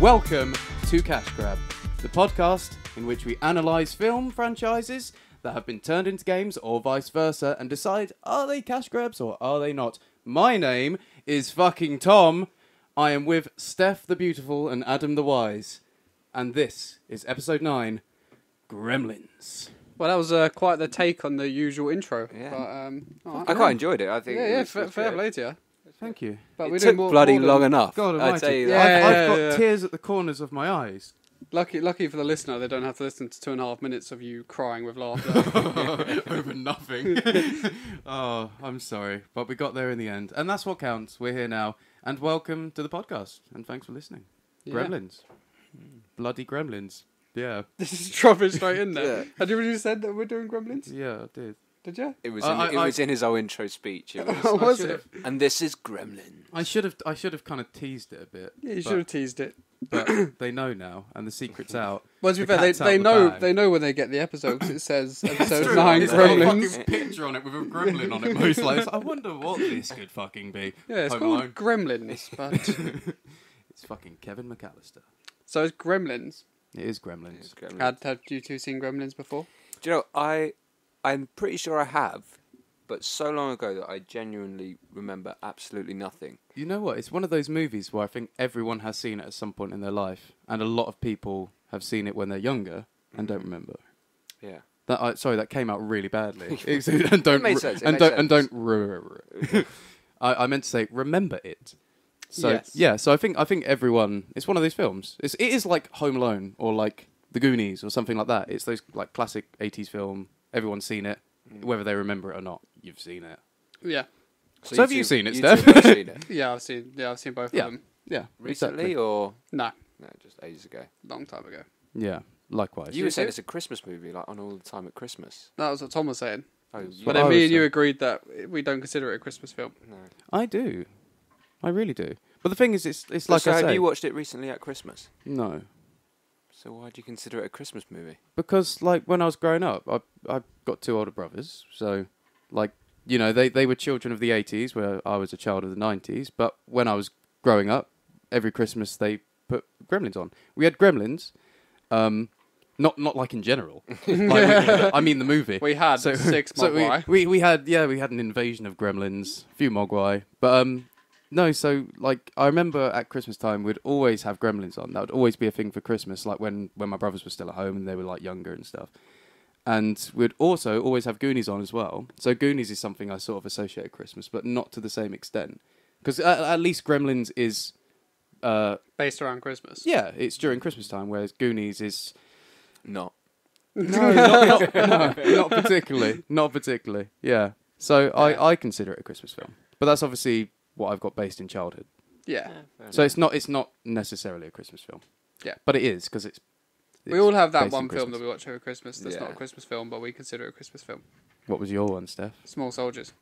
Welcome to Cash Grab, the podcast in which we analyse film franchises that have been turned into games or vice versa and decide are they cash grabs or are they not. My name is fucking Tom. I am with Steph the Beautiful and Adam the Wise. And this is episode 9 Gremlins. Well, that was uh, quite the take on the usual intro. Yeah. But, um, alright. I quite enjoyed it. I think. yeah, it yeah, was- fair, was fair good. play to you. Thank you. But It we're took more, bloody more long enough. God I'd almighty. say Yeah, that. I've, yeah, I've got yeah. tears at the corners of my eyes. Lucky, lucky for the listener, they don't have to listen to two and a half minutes of you crying with laughter. over nothing. oh, I'm sorry, but we got there in the end, and that's what counts. We're here now, and welcome to the podcast, and thanks for listening. Yeah. Gremlins, bloody gremlins. Yeah, this is dropping straight in there. Yeah. Had you already said that we're doing Gremlins? yeah, I did. Did you? It was. I- In, I- it I- was in his whole intro speech. It was, Oh, was should it? and this is Gremlin. I should have. I should have kind of teased it a bit. Yeah, you but- should have teased it. But they know now, and the secret's out. Well, to be The fair, they, cat's out they the know bag. they know when they get the episode 'cause it says episode True, nine it's got a Gremlins. fucking picture on it with a gremlin on it. Most likely, I wonder what this could fucking be. Yeah, it's Home called Alone. Gremlins. But It's fucking Kevin McAllister. so it's Gremlins. It is It's Gremlins. Gremlin. Had had you two seen Gremlins before? Do you know? I, I'm pretty sure I have, but so long ago that I genuinely remember absolutely nothing. You know what? It's one of those movies where I think everyone has seen it at some point in their life, and a lot of people have seen it when they're younger and don't mm-hmm. remember. Yeah. That I, sorry, that came out really badly. And don't sense, and don't and don't. I, I meant to say remember it. So Yes. yeah, so I think I think everyone. It's one of those films. It's it is like Home Alone or like The Goonies or something like that. It's those like classic '80s film. Everyone's seen it, Mm. whether they remember it or not. You've seen it. Yeah. So have you seen it, you Steph? have seen it Yeah, I've seen. Yeah, I've seen both Yeah. of them. Yeah, recently, exactly. or No, no, just ages ago. long time ago. Yeah, likewise. You were saying it's a Christmas movie, like on all the time at Christmas. That was what Tom was saying. Oh, you, But I then me was and you saying. agreed that we don't consider it a Christmas film. no. I do. I really do. But the thing is, it's it's So like I have say. you watched it recently at Christmas? no, So why do you consider it a Christmas movie? because like when I was growing up, I I got two older brothers, so like you know they they were children of the '80s, where I was a child of the '90s. But when I was growing up, every Christmas they put Gremlins on. We had Gremlins, um, not not like in general. like, we- I mean the movie. We had So- six so we, Mogwai. we we had yeah we had an invasion of gremlins, a few mogwai, but um no so like I remember at Christmas time we'd always have gremlins on. That would always be a thing for Christmas, like when when my brothers were still at home and they were like younger and stuff. And we'd also always have Goonies on as well. So Goonies is something I sort of associate with Christmas, but not to the same extent. Because at, at least Gremlins is, uh, based around Christmas. yeah, it's during Christmas time, whereas Goonies is Not. no, not, not, no, not particularly. Not particularly. Yeah. So Yeah. I, I consider it a Christmas film, but that's obviously what I've got based in childhood. Yeah. So it's not it's not necessarily a Christmas film. Yeah. But it is because it's, We all have that one film that we watch over Christmas that's not a Christmas film, but we consider it a Christmas film. What was your one, Steph? Small Soldiers.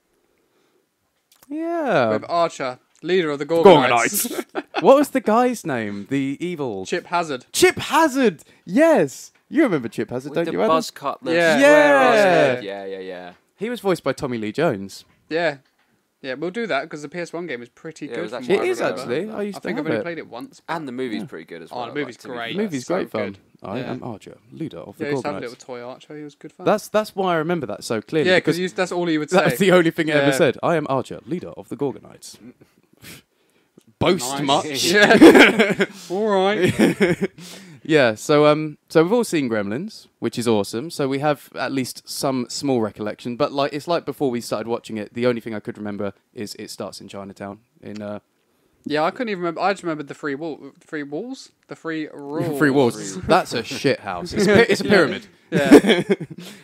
Yeah. With Archer, leader of the Gorgonites. what was the guy's name? The evil Chip Hazard. Chip Hazard. Yes. You remember Chip Hazard, With don't the you, Adam? buzz cut, the Yeah. Yeah. Yeah, yeah, yeah. He was voiced by Tommy Lee Jones. Yeah. Yeah, we'll do that because the PS1 game is pretty Yeah, good. was from actually what It I actually. I used I to think have I've only it. played it once. And the movie's pretty good as Oh, well. the movie's like, great. The movie's so great fun. good. I Yeah. am Archer, leader of Yeah, the I used to a Gorgonites. little toy Archer. He was good fun. That's that's why I remember that so clearly. yeah, because because that's all you would say. That's the only thing it ever said. I am Archer, leader of the Gorgonites. Boast Nice. much. all right. Yeah, so um so we've all seen Gremlins, which is awesome. So we have at least some small recollection, but like it's like before we started watching it, the only thing I could remember is it starts in Chinatown in uh Yeah, I couldn't even remember. I just remembered the three wall, three walls, the three rules. Three Walls. That's a shit house. It's, a pi- it's a pyramid. Yeah.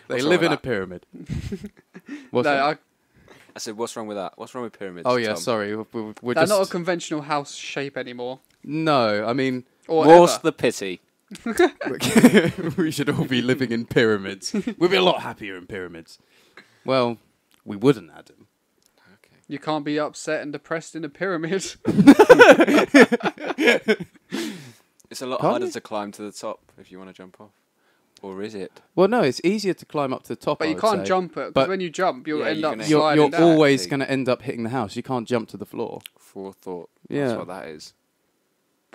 They What's live wrong in a with pyramid. What's no, that? I, I said, what's wrong with that? What's wrong with pyramids? Oh yeah, Tom? sorry. We're, we're we're they're just not a conventional house shape anymore. no. I mean, Or More's ever. the pity. we should all be living in pyramids. We'd be a lot happier in pyramids. Well, we wouldn't, Adam. Okay. You can't be upset and depressed in a pyramid. It's a lot Can't harder you? to climb to the top if you want to jump off. Or is it? Well, no, it's easier to climb up to the top. But I you would can't say. jump it because But- when you jump, you'll Yeah, end you're up gonna- You're, sliding you're down. always going to end up hitting the house. You can't jump to the floor. Forethought. Yeah. That's what that is.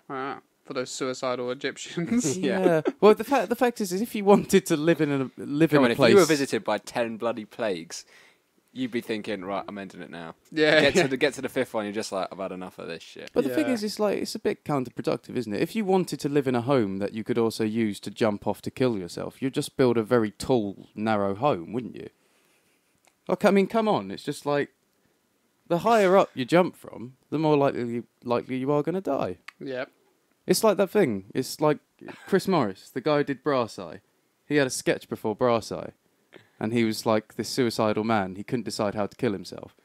Ah, for those suicidal Egyptians. Yeah. Well, the fact the fact is, is if you wanted to live in a live Come in on, a if you were visited by ten bloody plagues, you'd be thinking, right, I'm ending it now. yeah, Get yeah. to the get to the fifth one, you're just like, I've had enough of this shit. But the thing is, it's like it's a bit counterproductive, isn't it? If you wanted to live in a home that you could also use to jump off to kill yourself, you'd just build a very tall, narrow home, wouldn't you? Like, I mean, come on, it's just like the higher up you jump from, the more likely likely you are going to die. Yep. It's like that thing. It's like Chris Morris, the guy who did Brass Eye. He had a sketch before Brass Eye, and he was like this suicidal man. He couldn't decide how to kill himself,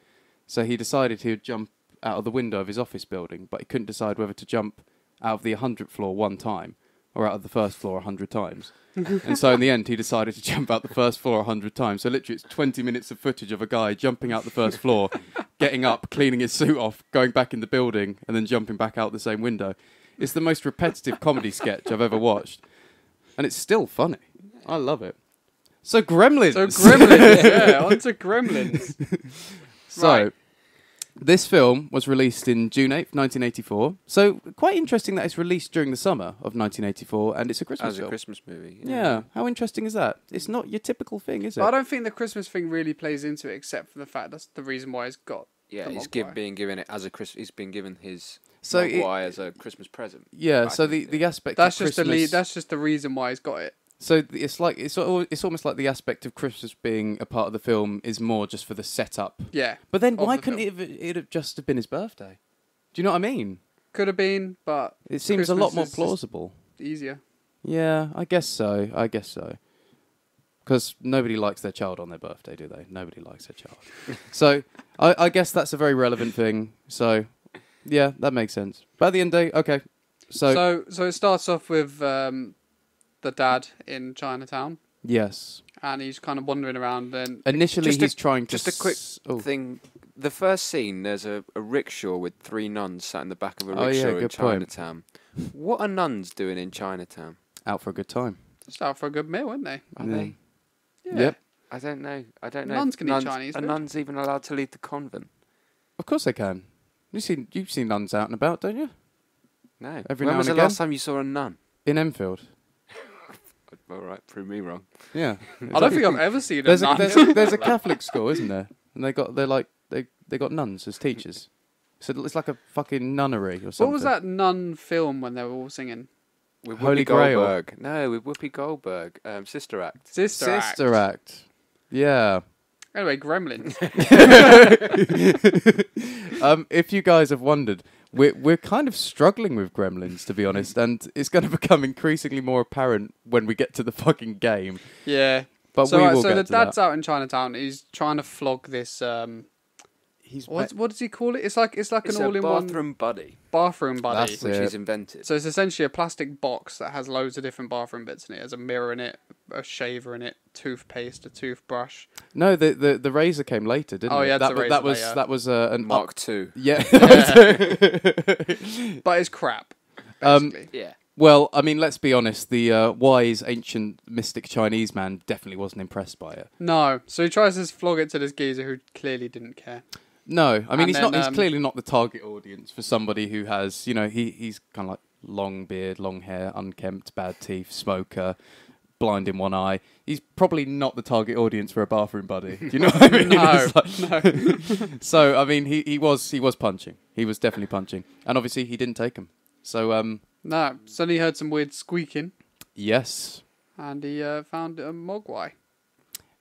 so he decided he would jump out of the window of his office building, but he couldn't decide whether to jump out of the hundredth floor one time or out of the first floor a hundred times. and so in the end, he decided to jump out the first floor a hundred times. So literally, it's twenty minutes of footage of a guy jumping out the first floor, getting up, cleaning his suit off, going back in the building, and then jumping back out the same window. It's the most repetitive comedy sketch I've ever watched, and it's still funny. I love it. So Gremlins. So Gremlins, yeah, on to Gremlins. So, Right. this film was released in June 8th, 1984. So, quite interesting that it's released during the summer of 1984 and it's a Christmas As a. Christmas movie. yeah. how interesting is that? It's not your typical thing, is it? But I don't think the Christmas thing really plays into it, except for the fact that's the reason why it's got. Yeah, the he's Mogwai. give, being given it as a Chris. He's been given his So so it- Mogwai as a Christmas present. yeah, back so the, the the aspect That's of just the Christmas, lead, That's just the reason why he's got it. so it's like it's it's almost like the aspect of Christmas being a part of the film is more just for the setup. Yeah, But then why the couldn't it have, it have just have been his birthday? Do you know what I mean? could have been, but It seems a lot more plausible. easier. Yeah, I guess so. I guess so. Because nobody likes their child on their birthday, do they? Nobody likes their child. so I, I guess that's a very relevant thing. So yeah, that makes sense. By the end of the day, okay. So, So, so it starts off with um, the dad in Chinatown, yes, and he's kind of wandering around. And initially Just a- he's trying to Just a quick s- oh, thing. The first scene, there's a, a rickshaw with three nuns sat in the back of a rickshaw Oh, yeah, rickshaw in good point. Chinatown. What are nuns doing in Chinatown? out for a good time. just out for a good meal, weren't they? Are Yeah. they? Yeah. Yep, I don't know. I don't know. Nuns if can eat Chinese Are food. nuns even allowed to leave the convent? of course they can. You've seen you've seen nuns out and about, don't you? No. Every when now was and the last time you saw a nun? In Enfield. All right, prove me wrong. Yeah. I don't think I've ever seen a there's a, nun. there's, a, there's a Catholic school, isn't there? And they got they're like they they got nuns as teachers. So it's like a fucking nunnery or something. What was that nun film when they were all singing? With Holy Whoopi Grail. Goldberg. No, with Whoopi Goldberg. Um, Sister Act. Sister, Sister Act. Act. Yeah. Anyway, Gremlins. Um, if you guys have wondered, we're we're kind of struggling with Gremlins, to be honest, and it's going to become increasingly more apparent when we get to the fucking game. yeah. But so we uh, will so get the to dad's that. out in Chinatown. He's trying to flog this. Um, He's what what does he call it? It's like it's like It's an a all-in-one bathroom buddy, bathroom buddy. That's which it. he's invented. So it's essentially a plastic box that has loads of different bathroom bits in it. There's a mirror in it, a shaver in it, toothpaste, a toothbrush. no, the, the the razor came later, didn't it? Oh, it? yeah, that, it's a wa- that was later. that was uh, an Mark up- Two. yeah. But it's crap. Um, Basically. Yeah. well, I mean, let's be honest. The uh, wise ancient mystic Chinese man definitely wasn't impressed by it. no. So he tries to flog it to this geezer who clearly didn't care. No, I mean And he's then, not. He's um, clearly not the target audience for somebody who has, you know, he he's kind of like long beard, long hair, unkempt, bad teeth, smoker, blind in one eye. He's probably not the target audience for a bathroom buddy. Do you know what I mean? No, It's like- so I mean, he, he was he was punching. He was definitely punching, and obviously he didn't take him. So um, No. Suddenly heard some weird squeaking, yes, and he uh, found a mogwai.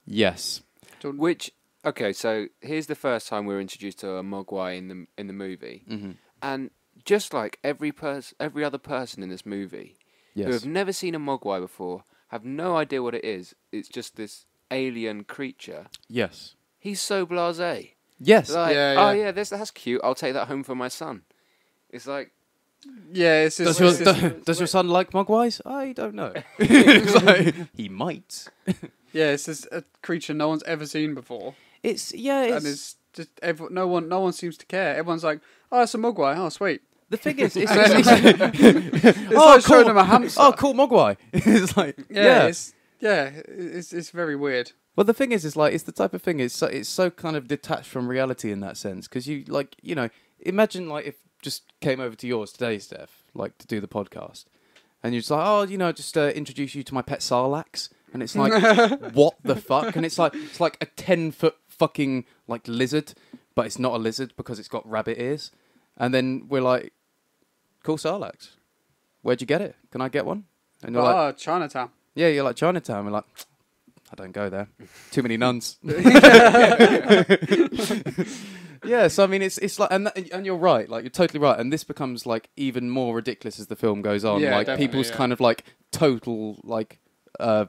yes, So- Which okay, so here's the first time we are introduced to a Mogwai in the in the movie, hmm and just like every person, every other person in this movie who have never seen a Mogwai before, have no idea what it is. It's just this alien creature. yes, He's so blasé. yes. Like, Yeah, oh yeah. yeah, this that's cute. I'll take that home for my son. It's like Yeah, it's Does your, it's just- do- does your son like Mogwais? I don't know. Like, he might. yeah, it's just a creature no one's ever seen before, It's yeah. It's, and it's just every, no one no one seems to care. Everyone's like, oh, it's a mogwai. Oh, sweet. the thing is, it's, it's, it's- Oh, like showing cool. them a hamster. oh, cool Mogwai. it's like Yeah, yeah. it's yeah, it's it's very weird. Well, the thing is, is like it's the type of thing. It's so, it's so kind of detached from reality in that sense because you like you know imagine like if just came over to yours today, Steph. like to do the podcast, and you're just like, oh, you know, just uh, introduce you to my pet Sarlax, and it's like, what the fuck? And it's like it's like a ten foot fucking like lizard, but it's not a lizard because it's got rabbit ears, and then we're like, cool Sarlax, where'd you get it? Can I get one? And you're like, Oh, Chinatown. yeah, you're like Chinatown. We're like, I don't go there. Too many nuns. yeah, so I mean, it's it's like, and that, and you're right. Like you're totally right. And this becomes like even more ridiculous as the film goes on. Yeah, like people's yeah. kind of like total like uh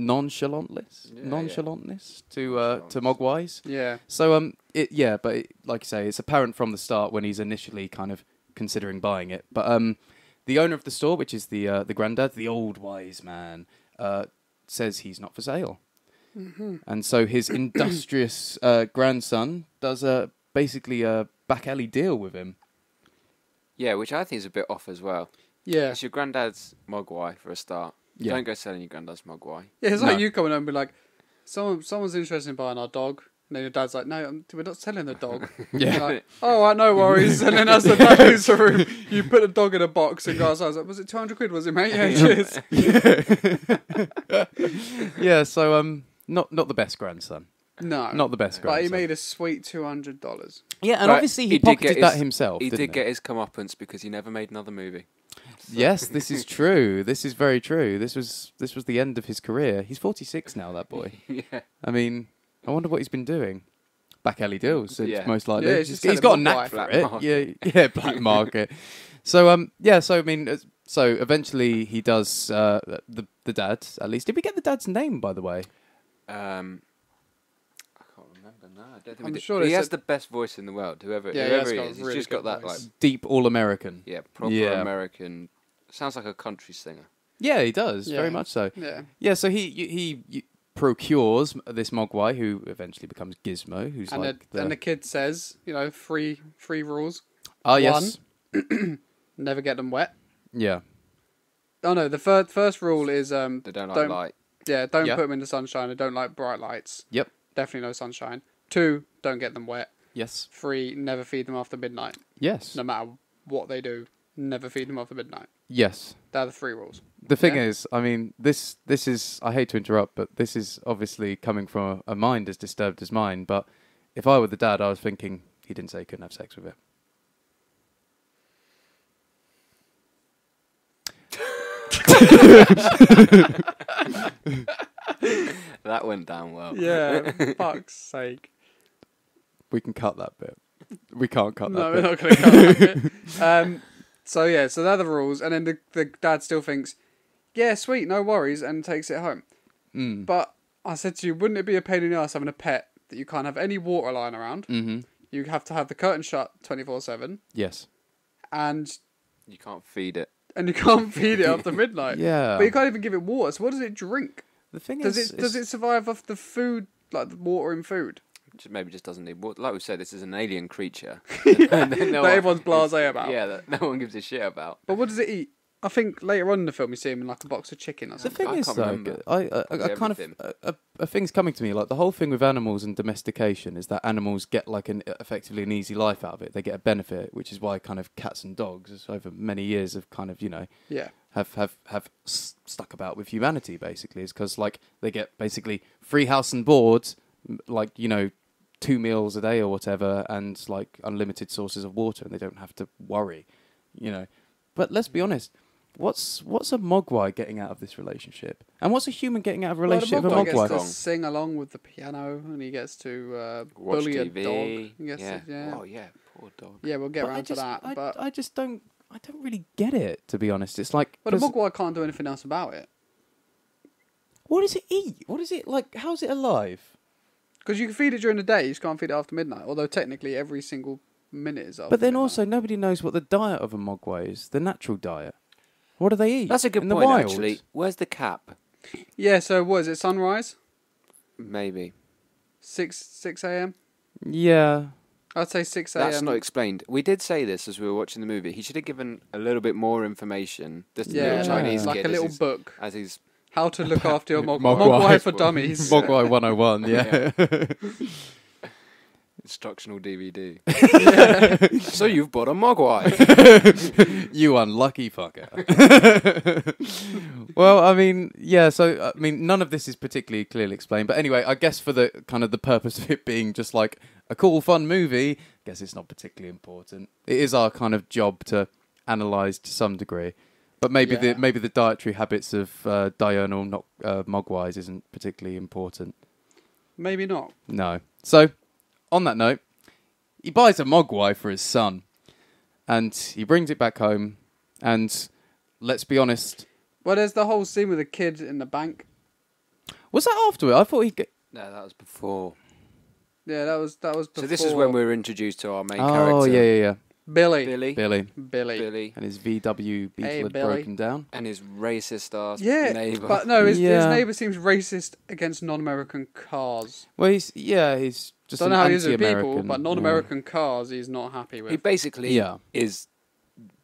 nonchalantness, Yeah, yeah. nonchalantness to uh to Mogwais. Yeah. So um, it yeah, but it, like I say, it's apparent from the start when he's initially kind of considering buying it. But um, the owner of the store, which is the uh, the granddad, the old wise man, uh, says he's not for sale, and so his industrious uh, grandson does a basically a back alley deal with him. Yeah, which I think is a bit off as well. Yeah. It's your granddad's mogwai for a start. Yeah. Don't go selling your granddad's mogwai. Yeah, it's No. like you coming home and be like, someone, someone's interested in buying our dog. And then your dad's like, no, um, we're not selling the dog. Yeah. You're like, oh, I no worries. And then as the dad leaves the room, you put the dog in a box and goes, I was like, was it 200 quid, was it, mate? Yeah, cheers. yeah, so um, not not the best grandson, No. not the best But grandson. he made a sweet $200. yeah, and But obviously he, he did pocketed get that his- himself. He didn't did get his comeuppance because he never made another movie. Yes, this is true. This is very true. This was this was the end of his career. He's 46 now, that boy. yeah. I mean, I wonder what he's been doing. Back alley deals, Yeah. most likely. Yeah, he's just he's got a knack for it. market. Yeah, yeah, black market. so um, yeah. So I mean, so eventually he does uh the the dad at least. Did we get the dad's name by the way? Um, I can't remember now. I don't think I'm did. sure he has the best voice in the world. Whoever, Yeah, he whoever has he got a is, he's really just got that voice. like Deep All American. yeah proper Yeah. American. Sounds like a country singer. Yeah, he does Yeah. very much so. Yeah. Yeah, so he he, he, he procures this Mogwai, who eventually becomes Gizmo, who's And, like the, and the kid says, you know, three three rules. ah yes, Never get them wet. yeah, Oh, no, the fir- first rule is, um, They don't like Don't- light. yeah, don't Yeah. put them in the sunshine. They don't like bright lights. Yep. Definitely no sunshine. Two, don't get them wet. yes, Three, never feed them after midnight. yes, No matter what they do, never feed them after midnight. yes. They're the three rules. The thing Yeah. is, I mean, this this is I hate to interrupt, but this is obviously coming from a, a mind as disturbed as mine. But if I were the dad, I was thinking he didn't say he couldn't have sex with it. That went down well. Yeah, fuck's sake. We can cut that bit. We can't cut that. No, that we're bit. not going to cut that bit. Um, so yeah, so they're the rules, and then the the dad still thinks, yeah, sweet, no worries, and takes it home. Mm. But I said to you, wouldn't it be a pain in the ass having a pet that you can't have any water lying around? Mm-hmm. You have to have the curtain shut twenty four seven, Yes. and You can't feed it. and you can't feed it after midnight. Yeah. But you can't even give it water. So what does it drink? The thing Does is, it does it survive off the food like the water in food Just maybe just doesn't need water. Like we said, this is an alien creature. that no everyone's blasé about? Yeah, that no one gives a shit about. But what does it eat? I think later on in the film you see him in like a box of chicken or The something. thing I is, can't though, remember. I, I, I, I kind of everything. a, a, a thing's coming to me. Like the whole thing with animals and domestication is that animals get like an effectively an easy life out of it. They get a benefit, which is why kind of cats and dogs over many years have kind of you know Yeah. have have have stuck about with humanity. Basically, is because like they get basically free house and board, like you know two meals a day or whatever, and like unlimited sources of water, and they don't have to worry, you know. But let's be honest. What's what's a mogwai getting out of this relationship, and what's a human getting out of a relationship well, the with a Mogwai mogwai? gets to sing along with the piano, and he gets to uh, Watch bully a dog. He gets yeah. to- yeah. Oh yeah, poor dog. Yeah, we'll get But I around to that. I, but I just don't, I don't really get it. To be honest, it's like, but a Mogwai can't do anything else about it what does it eat? What is it like? How's it alive? Because you can feed it during the day. You just can't feed it after midnight. Although technically every single minute is after. But then midnight. also, nobody knows what the diet of a mogwai is. The natural diet. What do they eat? That's a good in point. wild? Actually, where's the cap? yeah. So what is it? Sunrise, Maybe six six a.m. Yeah. I'd say six a.m. that's not explained. We did say this as we were watching the movie. He should have given a little bit more information. Just a yeah, little Yeah. Chinese like kid a little book. as he's How to look after your Mogwai. Mogwai. Mogwai for dummies. Mogwai 101, yeah. instructional DVD. so you've bought a Mogwai. you unlucky fucker. well, I mean, yeah. So, I mean, none of this is particularly clearly explained. But anyway, I guess for the kind of the purpose of it being just like a cool, fun movie, I guess it's not particularly important. It is our kind of job to analyze to some degree. But maybe Yeah. the maybe the dietary habits of uh, diurnal not, uh, mogwais isn't particularly important. Maybe not. No. So, on that note, he buys a mogwai for his son, and he brings it back home. And let's be honest, Well, there's the whole scene with the kid in the bank. was that afterward? I thought he. Get... no, that was before. Yeah, that was that was. Before So this is when we were introduced to our main Oh character. yeah, yeah, yeah. Billy. Billy. Billy Billy. Billy. and his VW Beetle Hey, had Billy. broken down. And his racist ass Yeah, neighbour. but no, his, his Yeah. neighbour seems racist against non-American cars. Well, he's yeah, he's just Don't an know how he is with anti-American. people, but yeah. non-American cars he's not happy with. he with. basically Yeah. is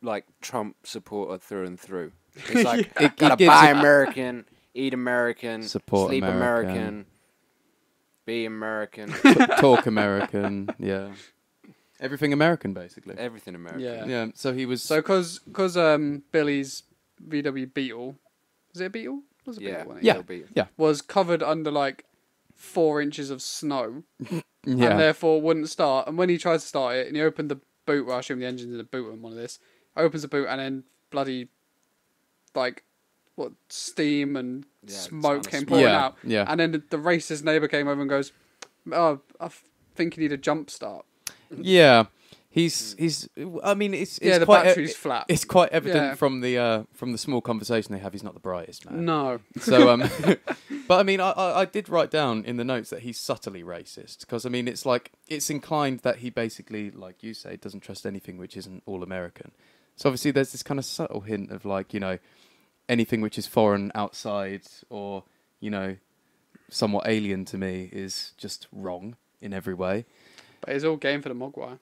like Trump supporter through and through. He's like, It- it gotta gives buy him- American, eat American, Support sleep American. American, be American, talk American. Yeah, everything American basically. everything American. Yeah. Yeah. So he was. So, cause, cause um, Billy's VW Beetle, was it a Beetle? Was it a Yeah. Beetle? wasn't it? Yeah. He'll Was covered under like four inches of snow, yeah. and therefore wouldn't start. And when he tried to start it, and he opened the boot, well, I assume the engine's in the boot on one of this, opens the boot, and then bloody, like, what steam and Yeah, smoke it's came pouring yeah. out. Yeah. And then the, the racist neighbour came over and goes, "Oh, I f- think you need a jump start." Yeah, he's he's. I mean, it's, it's yeah, the quite battery's flat. it's quite evident Yeah. from the uh, from the small conversation they have. He's not the brightest man. No. So um, but I mean, I, I I did write down in the notes that he's subtly racist because I mean, it's like it's inclined that he basically, like you say, doesn't trust anything which isn't all American. So obviously, there's this kind of subtle hint of like you know, anything which is foreign, outside, or you know, somewhat alien to me is just wrong in every way. But he's all game for the Mogwai.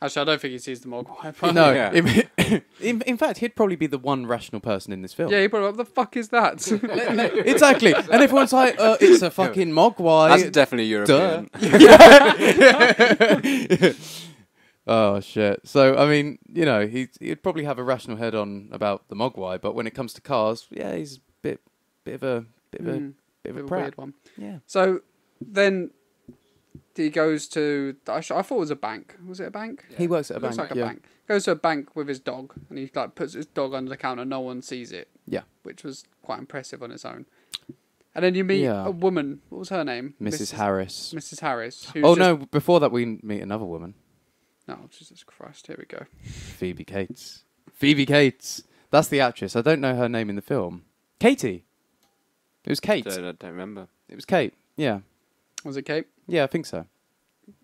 Actually, I don't think he sees the Mogwai. But No, Yeah. in, in, in fact, he'd probably be the one rational person in this film. Yeah, he probably, what the fuck is that? exactly. And everyone's like, uh, "It's a fucking mogwai." That's definitely European. oh shit! So I mean, you know, he he'd probably have a rational head on about the mogwai, but when it comes to cars, yeah, he's a bit bit of a bit of a Mm, bit of bit a of a prat. weird one. Yeah. So then he goes to. I, sh- I thought it was a bank. Was it a bank? He works at a Looks bank. like a yeah. bank. Goes to a bank with his dog, and he like puts his dog under the counter. No one sees it. Yeah. which was quite impressive on its own. And then you meet Yeah. a woman. What was her name? Mrs. Harris. Mrs. Harris. who's Oh just- no! Before that, we meet another woman, No, Jesus Christ! Here we go. Phoebe Cates. Phoebe Cates. That's the actress. I don't know her name in the film. Katie. It was Kate. Don't, I don't remember. It was Kate. Yeah. Was it Kate? Yeah, I think so.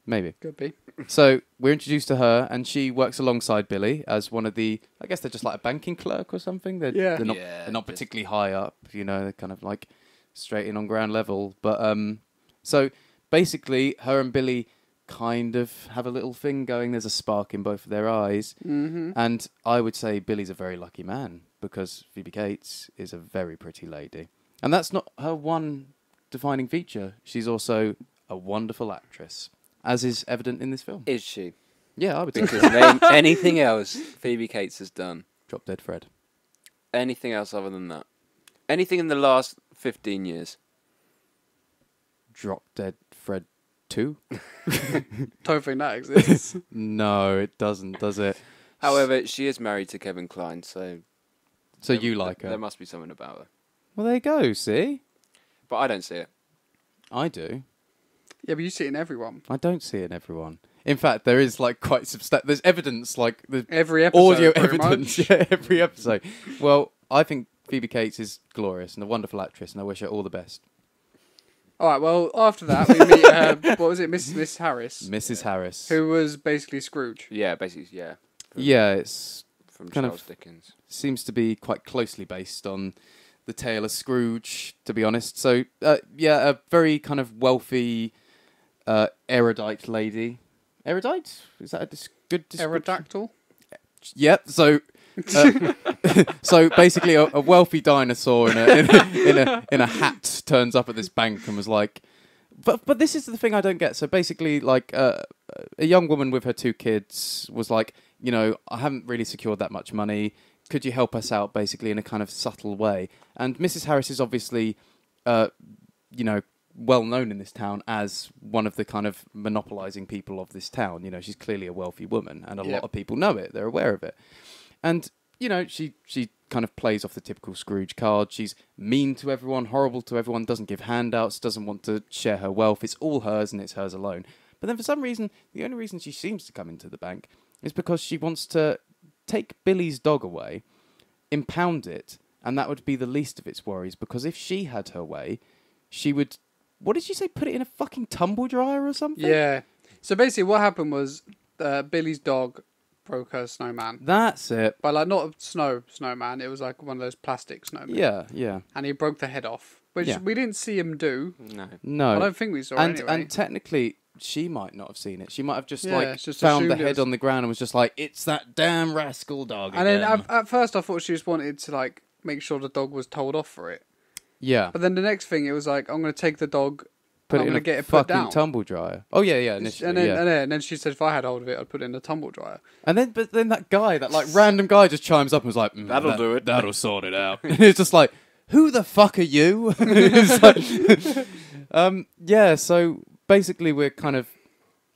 Maybe. Could be. So we're introduced to her, and she works alongside Billy as one of the. I guess they're just like a banking clerk or something. They're, Yeah. they're not. Yeah, they're not particularly high up. You know, they're kind of like straight in on ground level. But um, so basically, her and Billy kind of have a little thing going. There's a spark in both of their eyes, Mm-hmm. and I would say Billy's a very lucky man because Phoebe Cates is a very pretty lady, and that's not her one defining feature. She's also a wonderful actress, as is evident in this film. Is she? Yeah, I would think Because name anything else Phoebe Cates has done. Drop Dead Fred. Anything else other than that? Anything in the last 15 years? Drop Dead Fred 2? Don't think that exists. No, it doesn't, does it? However, she is married to Kevin Kline, so. So there- you like her? There must be something about her. Well, there you go, see? But I don't see it. I do. Yeah, but you see it in everyone. I don't see it in everyone. In fact, there is like quite substantial. There's evidence, like the Every episode. audio evidence, much. yeah, every episode. Well, I think Phoebe Cates is glorious and a wonderful actress, and I wish her all the best. All right. Well, after that, we meet. Uh, what was it, Miss Miss Harris, Mrs. Harris. who was basically Scrooge. Yeah, basically, yeah. From, Yeah, it's From kind of- Charles Dickens. seems to be quite closely based on the tale of Scrooge, to be honest. So, uh, yeah, a very kind of wealthy, uh, erudite lady. Erudite? Is that a dis- good description? Aerodactyl. Yep. So, uh, so basically, a, a wealthy dinosaur in a, in a in a in a hat turns up at this bank and was like, But but this is the thing I don't get. So basically, like uh, a young woman with her two kids was like, you know, I haven't really secured that much money. Could you help us out, basically, in a kind of subtle way? And Mrs. Harris is obviously, uh, you know, well known in this town as one of the kind of monopolizing people of this town. You know, she's clearly a wealthy woman, and a Yeah. lot of people know it. They're aware of it, and you know, she she kind of plays off the typical Scrooge card. She's mean to everyone, horrible to everyone, doesn't give handouts, doesn't want to share her wealth. It's all hers and it's hers alone. But then for some reason, the only reason she seems to come into the bank is because she wants to take Billy's dog away, impound it, and that would be the least of its worries. Because if she had her way, she would. What did you say? Put it in a fucking tumble dryer or something? Yeah. So basically, what happened was uh, Billy's dog broke her snowman. That's it. But like not a snow snowman, it was like one of those plastic snowmen. Yeah, yeah. And he broke the head off, which Yeah. we didn't see him do. No. No. I don't think we saw and anyway. and technically she might not have seen it. She might have just Yeah, like just found the head was- on the ground and was just like, "It's that damn rascal dog." And then at, at first I thought she just wanted to like make sure the dog was told off for it. Yeah, But then the next thing it was like I'm gonna take the dog put I'm it in gonna a get it put fucking down. tumble dryer. Oh yeah, yeah, initially, and then, yeah. and then and then she said if I had hold of it I'd put it in the tumble dryer. And then, but then that guy, that like random guy, just chimes up and was like, "Mm, That'll that- do it." That'll sort it out." And it's just like, "Who the fuck are you?" It's like- um, yeah. So basically, we're kind of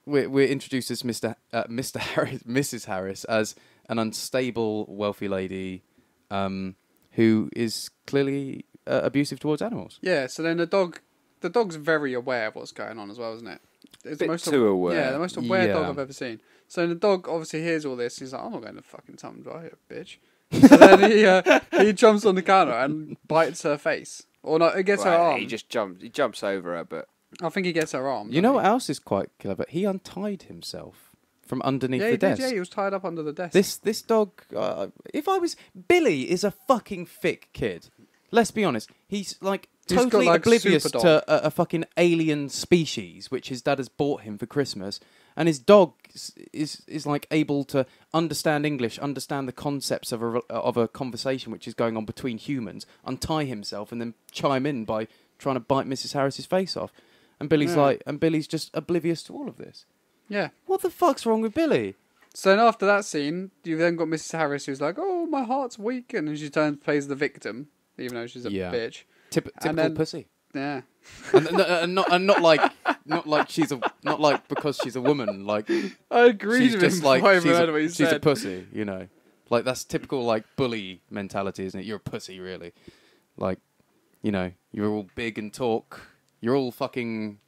we're we're introduced as Mister uh, Mister Harris, Mrs. Harris, as an unstable, wealthy lady, um, who is clearly uh, abusive towards animals. Yeah, so then the dog the dog's very aware of what's going on as well, isn't it? It's Bit most too aw- aware. Yeah, the most aware dog I've ever seen. So the dog obviously hears all this. He's like, "I'm not going to fucking tumble dryer, bitch." so then he uh, he jumps on the counter and bites her face, or no, it gets her Well, arm. he just jumps. He jumps over her, but I think he gets her arm. You know doesn't what else is quite clever? He untied himself from he? underneath Yeah, the he did. desk. Yeah, he was tied up under the desk. This this dog. Uh, if I was Billy, is a fucking thick kid. Let's be honest. He's like He's got, totally like, oblivious super to a, a fucking alien species, which his dad has bought him for Christmas, and his dog is is, is like able to understand English, understand the concepts of a re- of a conversation which is going on between humans, untie himself, and then chime in by trying to bite Mrs. Harris's face off. And Billy's Yeah. like, and Billy's just oblivious to all of this. yeah. What the fuck's wrong with Billy? So then after that scene, you've then got Mrs. Harris who's like, "Oh, my heart's weak," and she turns plays the victim, even though she's a Yeah. bitch. Typical then- pussy. Yeah. and, and, and not and not like not like she's a not like because she's a woman like I agree she's with him just like she's, a, heard what he she's a pussy you know like that's typical like bully mentality isn't it you're a pussy really like you know you're all big and talk you're all fucking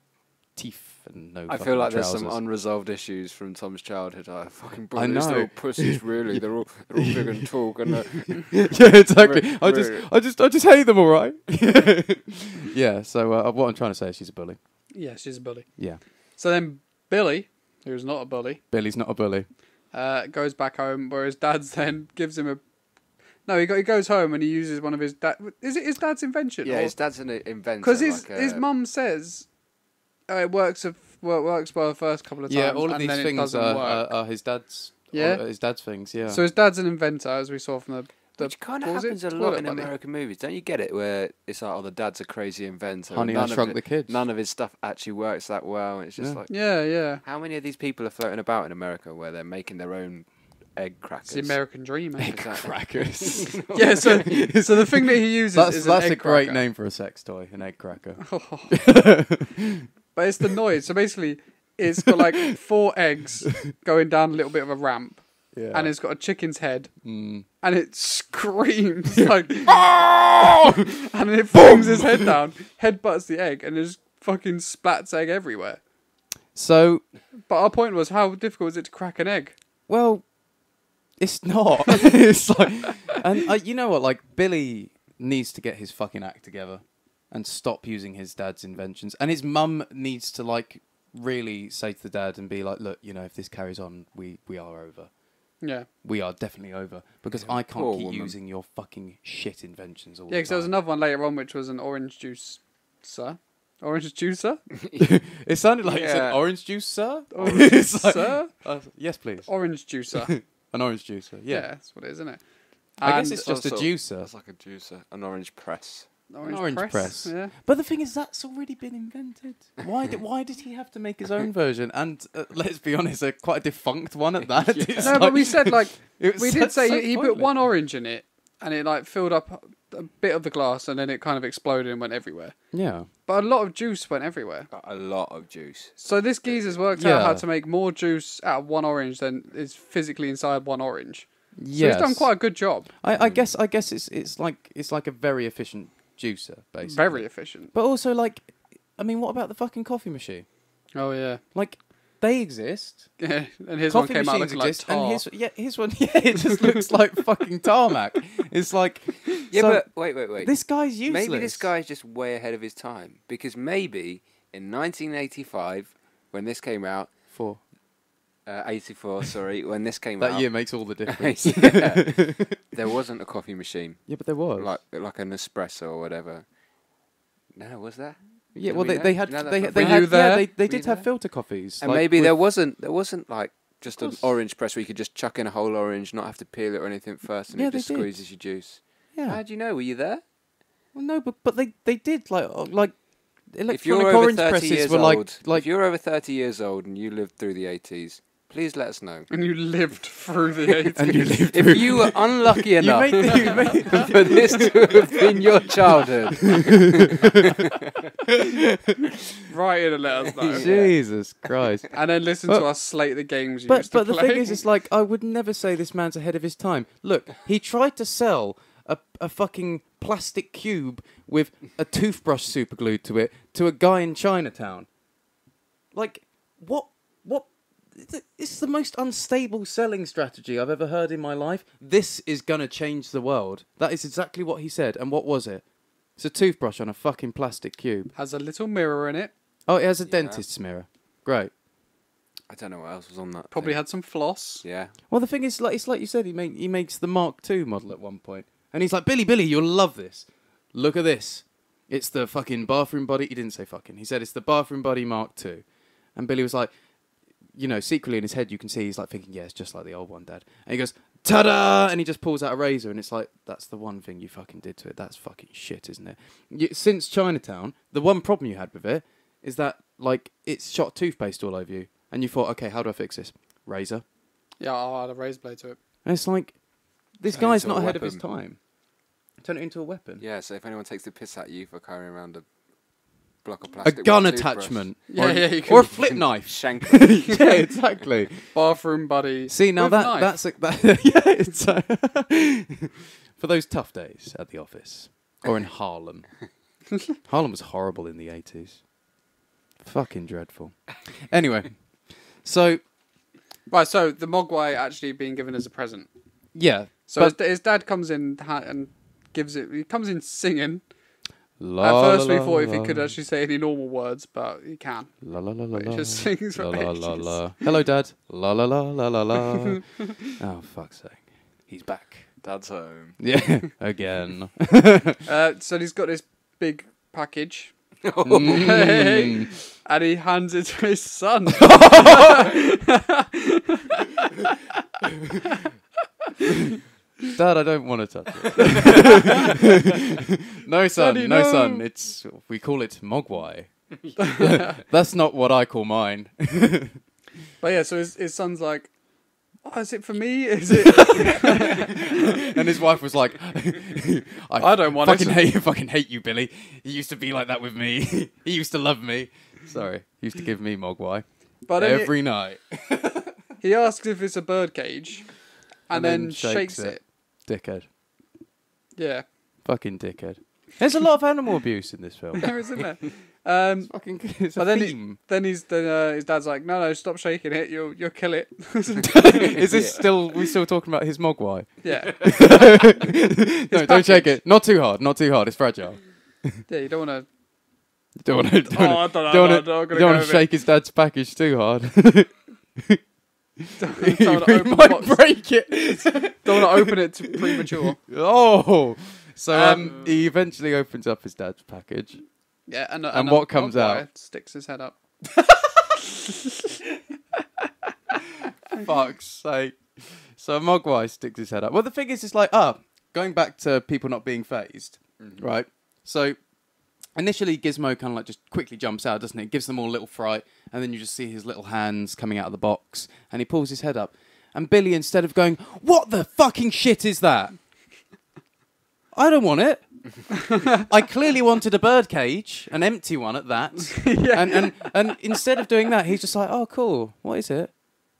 teeth and no I feel like there's some unresolved issues from Tom's childhood. I fucking I brought these know. little pussies. Really, they're all they're all big and tall. and uh, yeah exactly Re- I just re- I just I just hate them all right yeah so uh, what I'm trying to say is she's a bully Yeah, she's a bully. yeah So then Billy, who's not a bully, Billy's not a bully uh, goes back home where his dad's then gives him a. No, he, go, he goes home and he uses one of his dad. Is it his dad's invention? yeah, his dad's an invention. Because his like, his uh, mum says uh, Oh, it works of well, works well the first couple of times. Yeah, all of and these things are, are, are his dad's. Yeah? all- his dad's things. Yeah. So his dad's an inventor, as we saw from the. the Which kind of what it? happens a lot in Buddy. American movies. Don't you get it? Where it's like, oh, the dad's a crazy inventor. and Honey, I none of Shrunk it- the Kids. None of his stuff actually works that well. And it's just Yeah. like, Yeah, yeah. how many of these people are floating about in America where they're making their own egg It's crackers? the American dream. Exactly. crackers. yeah, so so the thing that he uses that's is that's an a great cracker. name for a sex toy, an egg cracker. But it's the noise. So basically, it's got like four eggs going down a little bit of a ramp, Yeah. and it's got a chicken's head, Mm. and it screams like, and then it flings his head down, headbutts the egg, and there's fucking splats egg everywhere. So, But our point was, how difficult is it to crack an egg? well, it's not. it's like, and uh, you know what? Like Billy needs to get his fucking act together and stop using his dad's inventions, and his mum needs to like really say to the dad and be like, look, you know, if this carries on, we we are over. Yeah, We are definitely over because Yeah, I can't poor keep woman. using your fucking shit inventions all yeah. the Because there was another one later on, which was an orange juice, sir. Orange juicer? It sounded like you said Yeah. orange juice, sir. Orange It's like- juicer? Uh, yes, please. Orange juicer. An orange juicer. yeah. Yeah. that's what it is, isn't it? I guess it's just a Also, juicer. That's like a juicer, an orange press. Orange, orange press. press. Yeah. But the thing is, that's already been invented. Why did Why did he have to make his own version? And uh, let's be honest, a quite a defunct one at that. Yeah. It's No, but we said like it was we did say so he put one orange in it, and it like filled up a bit of the glass, and then it kind of exploded and went everywhere. Yeah. But a lot of juice went everywhere. A lot of juice. So this geezer's worked out how to make more juice out of one orange than is physically inside one orange. So Yes. he's done quite a good job. I, I guess. I guess it's it's like it's like a very efficient juicer, basically. Very efficient. But also, like, I mean, what about the fucking coffee machine? Oh yeah. Like, they exist. Yeah, and his coffee one came out machines looking like tar. and his yeah, his one yeah, it just looks like fucking tarmac. It's like Yeah, so but wait, wait, wait. this guy's useless. Maybe this guy's just way ahead of his time because maybe in 1985, when this came out, for uh, 84, sorry, when this came out that out, year makes all the difference. Yeah. there wasn't a coffee machine Yeah, but there was. like like an espresso or whatever. No, was there? yeah, Were well, we they, they had No, that's they, not they had Were you yeah, there? they, they Were did you have there? filter coffees. And like, maybe with- there wasn't there wasn't like just an course. orange press where you could just chuck in a whole orange, not have to peel it or anything first, and Yeah, it they just did. squeezes your juice. yeah. How do you know? Were you there? Well, no, but but they they did like uh, like if you're over orange 30 presses years were old, like like if you're over 30 years old and you lived through the 80s, please let us know. and you lived through the 80s. and you lived If you were unlucky you enough made the, you made, for this to have been your childhood, Write in and let us know. Jesus Christ. And then listen But- to us slate the games you But used to but the play. thing is, it's like I would never say this man's ahead of his time. Look, he tried to sell a a fucking plastic cube with a toothbrush superglued to it to a guy in Chinatown. Like what what? It's the most unstable selling strategy I've ever heard in my life. This is gonna change the world. That is exactly what he said. And what was it? It's a toothbrush on a fucking plastic cube. has a little mirror in it. Oh, it has a Yeah. dentist's mirror. Great. I don't know what else was on that. Probably thing. had some floss. Yeah. Well, the thing is, like it's like you said, he make, he makes the Mark II model at one point, and he's like, Billy, Billy, you'll love this. Look at this. It's the fucking bathroom buddy. He didn't say fucking. He said it's the bathroom buddy Mark II, and Billy was like, you know, secretly in his head, you can see he's like thinking, yeah, it's just like the old one, Dad. And he goes, ta-da! And he just pulls out a razor, and it's like, that's the one thing you fucking did to it. That's fucking shit, isn't it? You, since Chinatown, the one problem you had with it is that like it's shot toothpaste all over you, and you thought, okay, how do I fix this? Razor. Yeah, I'll add a razor blade to it. And it's like, this Turn guy's not a ahead of his time. Turn it into a weapon. Yeah, so if anyone takes the piss at you for carrying around a block of A plastic, with gun attachment. Yeah, or, yeah, you or a flip knife. Shank yeah, exactly. Bathroom buddy. See, now that knife. that's a, that, yeah, it's uh, for those tough days at the office or in Harlem. Harlem was horrible in the 80s. Fucking dreadful. Anyway, so Right, so the Mogwai actually being given as a present. yeah. So his, his dad comes in and gives it. He comes in singing. La, At first, la, we la, thought if he could actually say any normal words, but he can. La la la la But he just sings la, la, la, la. Hello, Dad. La la la la la la. oh fuck's sake, he's back. Dad's home. Yeah, again. Uh, so he's got this big package, Mm. and he hands it to his son. Dad, I don't want to touch it. no, son. Daddy, no, no. son. It's we call it mogwai. That's not what I call mine. but yeah, so his, his son's like, "Oh, is it for me? Is it?" and his wife was like, "I, I don't want it." fucking hate, fucking hate you, Billy. He used to be like that with me. he used to love me. Sorry, he used to give me mogwai But then he- every night. he, asks if it's a bird cage, and, then, shakes, it. Dickhead. Yeah, Fucking dickhead. There's a lot of animal abuse in this film. there is, isn't there? Um, Fucking, it's a But then he- theme. then he's then uh, his dad's like, "No, no, stop shaking it. You'll you'll kill it. Is Is this still? We still talking about his mogwai? yeah, no, don't shake it. Not too hard. Not too hard. It's fragile. yeah. You don't want to. Don't want to. to. Don't Oh, I want don't know. to. I'm Don't not- I'm want gonna to go with it. shake his dad's package too hard. Don't, don't wanna open might box. break it. Don't want to open it to premature. oh. So um, Um, he eventually opens up his dad's package. Yeah, and, And a what comes out? Sticks his head up. Fuck's sake. So Mogwai sticks his head up. Well, the thing is, it's like, ah, going back to people not being phased, Mm-hmm. right? So initially, Gizmo kind of like just quickly jumps out, doesn't it? Gives them all a little fright, and then you just see his little hands coming out of the box, and he pulls his head up. And Billy, instead of going, "What the fucking shit is that?" I don't want it. I clearly wanted a bird cage, an empty one at that. And, and and instead of doing that, he's just like, "Oh, cool. What is it?"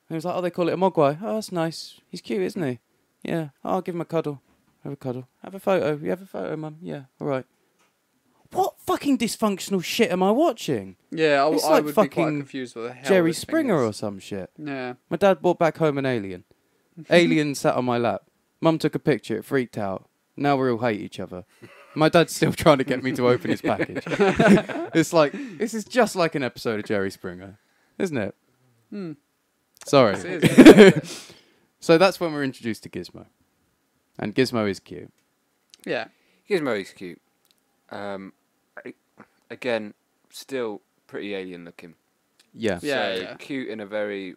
And he was like, "Oh, they call it a mogwai. Oh, that's nice. He's cute, isn't he? Yeah. Oh, I'll give him a cuddle. Have a cuddle. Have a photo. You have a photo, mum. Yeah. All right. What fucking dysfunctional shit am I watching? Yeah, I, It's I like would be quite fucking confused with the hell Jerry this thing Springer or is. some shit. Yeah. My dad brought back home an alien. Alien sat on my lap. Mum took a picture. It freaked out. Now we all hate each other. My dad's still trying to get me to open his package. it's like this is just like an episode of Jerry Springer, isn't it? Hmm. Sorry. It is. So that's when we're introduced to Gizmo, and Gizmo is cute. yeah. Gizmo is cute. Um, I- again, still pretty alien looking. Yeah. Yeah, so yeah. cute in a very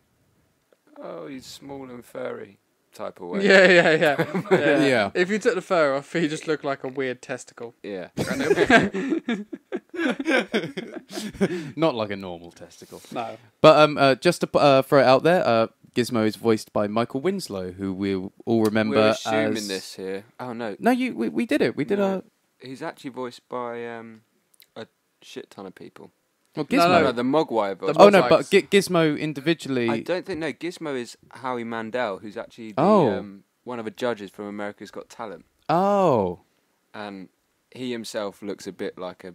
oh he's small and furry type of way. Yeah, yeah, yeah, yeah. Yeah. If you took the fur off, he just looked like a weird testicle. Yeah. Not like a normal testicle. No. But um, uh, just to uh, throw it out there, uh, Gizmo is voiced by Michael Winslow, who we all remember We're assuming as. this here. Oh no, No, you. We, we did it. We did No. Our. he's actually voiced by um, a shit ton of people. Well, Gizmo. No, no, the Mogwai voice. oh no, Mogwais. but Gi- Gizmo individually. I don't think no. Gizmo is Howie Mandel, who's actually the, Oh. um, one of the judges from America's Got Talent, Oh, and he himself looks a bit like a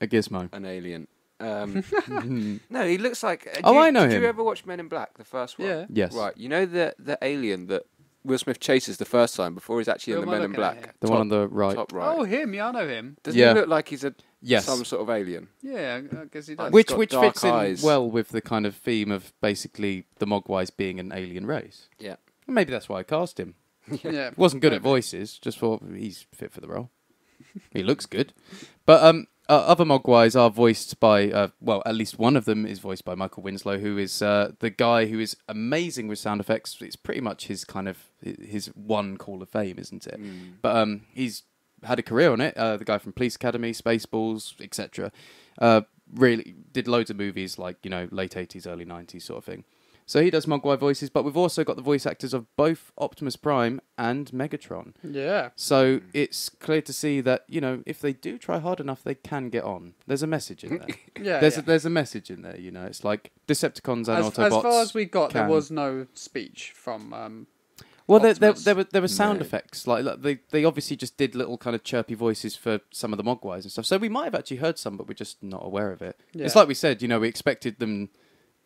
a Gizmo. an alien. Um, no, he looks like. uh, Oh, you- I know Did him. you ever watch Men in Black, the first one? Yeah. yes. Right. You know the the alien that Will Smith chases the first time before he's actually Who in the am I Men in looking at Black. The top, one on the right. top right. Oh, him. Yeah, I know him. Doesn't Yeah. he look like he's a Yes. some sort of alien? Yeah, I guess he does. which got which dark fits in well with the kind of theme of basically the Mogwais being an alien race. Yeah. Maybe that's why I cast him. yeah. Wasn't good at voices. Just thought he's fit for the role. he looks good, but um, uh, other Mogwais are voiced by uh, well, at least one of them is voiced by Michael Winslow, who is uh, the guy who is amazing with sound effects. It's pretty much his kind of his one call of fame, isn't it? Mm. But um, he's had a career on it. Uh, the guy from Police Academy, Spaceballs, etc. Uh, really did loads of movies like you know late eighties, early nineties sort of thing. So he does Mogwai voices, but we've also got the voice actors of both Optimus Prime and Megatron. Yeah. So it's clear to see that you know if they do try hard enough, they can get on. There's a message in there. Yeah. there's yeah. A, there's a message in there. You know, it's like Decepticons and as, Autobots. as far as we got, there was no speech from. Um, Well, there, there, there were there were sound No. effects. Like, like they they obviously just did little kind of chirpy voices for some of the Mogwais and stuff. So we might have actually heard some, but we're just not aware of it. It's like we said, you know, we expected them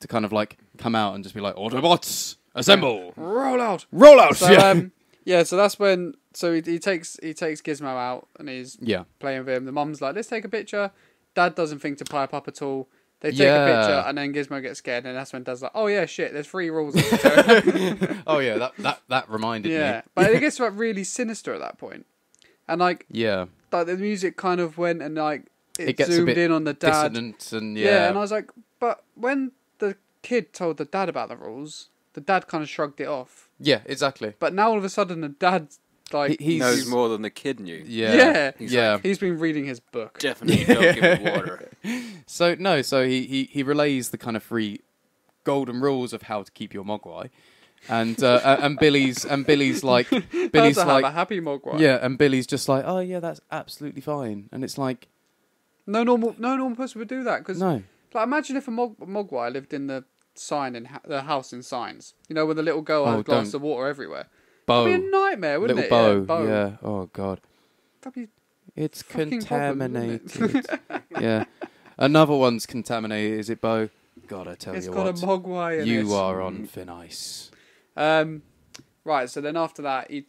to kind of like come out and just be like Autobots assemble, roll out. roll out. So yeah. um, yeah. So that's when. So he, he takes he takes Gizmo out and he's yeah. playing with him. The mum's like, "Let's take a picture." Dad doesn't think to pipe up at all. They take a picture and then Gizmo gets scared, and that's when Dad's like, "Oh yeah, shit. There's three rules." oh yeah, that that that reminded yeah, me. but it gets like really sinister at that point, and like Yeah, like the music kind of went and like it, It gets a zoomed bit in on the dad. dissonant and Yeah. yeah. and I was like, but when the kid told the dad about the rules, the dad kind of shrugged it off. yeah, exactly. But now all of a sudden, the dad like He- knows more than the kid knew. Yeah, Yeah. He's yeah. he's been reading his book. Definitely don't give him water. So no, so he, he he relays the kind of three golden rules of how to keep your mogwai, and uh, and Billy's and Billy's like How Billy's to like a happy mogwai. yeah, and Billy's just like oh yeah, that's absolutely fine, and it's like No normal, no normal person would do that because, no, like, imagine if a mog, mogwai lived in the sign in ha- the house in signs. You know, with a little girl Oh, has a glass don't. of water everywhere. bow, That'd be a nightmare, wouldn't little it? bow, yeah, yeah, oh god, That'd be it's Fucking problem, contaminated. yeah, another one's contaminated. Is it Bo? God, I tell it's you got what, a mogwai in it. you are on thin ice. Um, right. So then after that, he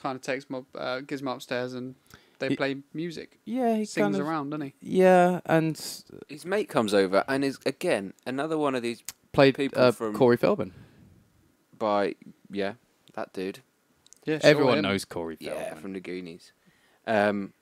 kind of takes Mo- uh, Gizmo upstairs and they He- play music. Yeah, he Sings kind of, around, doesn't he? Yeah, and His mate comes over and is again another one of these played People uh, from- Corey Feldman. by yeah that dude Yeah. Everyone knows Corey yeah Feldman. from the Goonies. Um,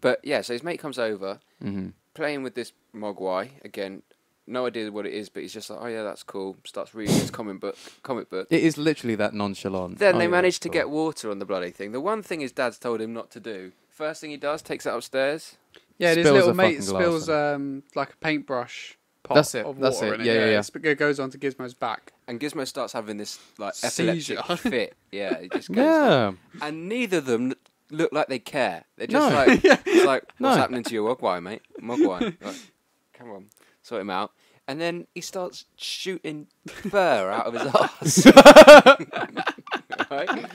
but yeah, so his mate comes over hmm playing with this Mogwai again. No idea what it is, but he's just like, oh yeah, that's cool. Starts reading his comic book. Comic book. It is literally that nonchalant. Then Oh, they yeah, manage to cool. get water on the bloody thing. The one thing his dad's told him not to do First thing he does, takes it upstairs. Yeah, and his Spills little a mate fucking glass spills um, like a paintbrush pot That's it, of that's water it. in it. Yeah, yeah, yeah. It's- It goes onto Gizmo's back. And Gizmo starts having this like Seizure. epileptic fit. Yeah, it just goes. like- Yeah. and neither of them look like they care. They're No. just like, it's like, what's No. happening to your Mogwai, mate? Mogwai, like, come on, sort him out. And then he starts shooting fur out of his ass. right?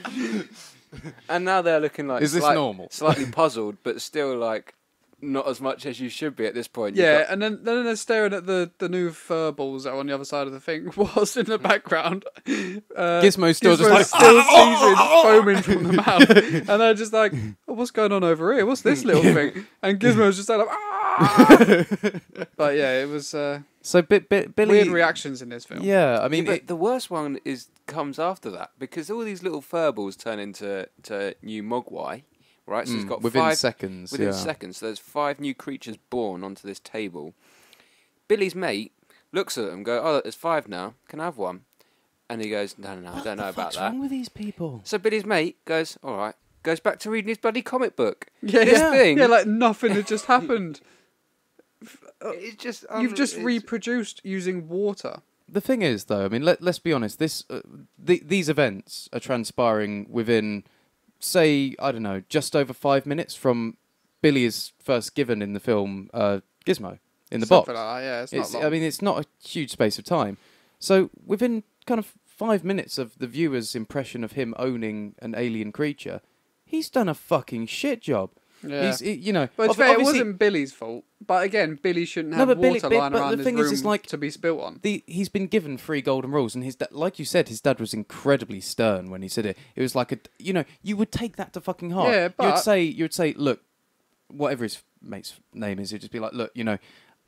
And now they're looking like Is this slight- normal? slightly puzzled, but still like not as much as you should be at this point. You've Yeah, got- and then then they're staring at the, the new fur balls that are on the other side of the thing, whilst in the background, uh, Gizmo's still just like, still seizing, foaming from the mouth, and they're just like, oh, "What's going on over here? What's this little thing?" And Gizmo's just like, "Ah!" but yeah, it was uh, So, Bi- Bi- Billy. weird reactions in this film. Yeah, I I mean, mean, but it- the worst one is comes after that because all these little furballs turn into to new Mogwai, right? So it's mm, got within five seconds. within yeah. seconds. So there's five new creatures born onto this table. Billy's mate looks at them, go, "Oh, there's five now. Can I have one?" And he goes, "No, no, no, I don't know about that." What's that." wrong with these people? So Billy's mate goes, "All right." Goes back to reading his bloody comic book. yeah, This yeah, thing- yeah, like nothing had just happened. It's just You've just it's- reproduced using water. The thing is, though, I mean, let, let's be honest. This, uh, the, these events are transpiring within, say, I don't know, just over five minutes from Billy is first given in the film uh, Gizmo in the box. Like that, yeah, it's, It's, not long. I mean, it's not a huge space of time. So within kind of five minutes of the viewer's impression of him owning an alien creature, he's done a fucking shit job. Yeah. He's, he- you know, But fair, it wasn't Billy's fault. But again, Billy shouldn't No, have but water but- lying but around the his thing room is, it's like- to be spilt on. the he's been given three golden rules, and his da- like you said, his dad was incredibly stern when he said it. It was like a, you know, you would take that to fucking heart. Yeah, but you'd say, you would say, look, whatever his mate's name is, he'd just be like, look, you know,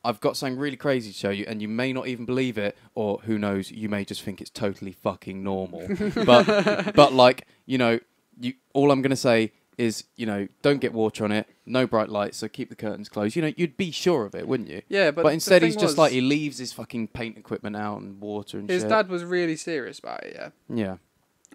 I've got something really crazy to show you, and you may not even believe it, or who knows, you may just think it's totally fucking normal. but, but like, you know, you all I'm gonna say is, you know, don't get water on it, no bright lights, so keep the curtains closed. You know, you'd be sure of it, wouldn't you? yeah, but, But, instead, he's just was, like he leaves his fucking paint equipment out and water and his shit. dad was really serious about it, yeah. Yeah.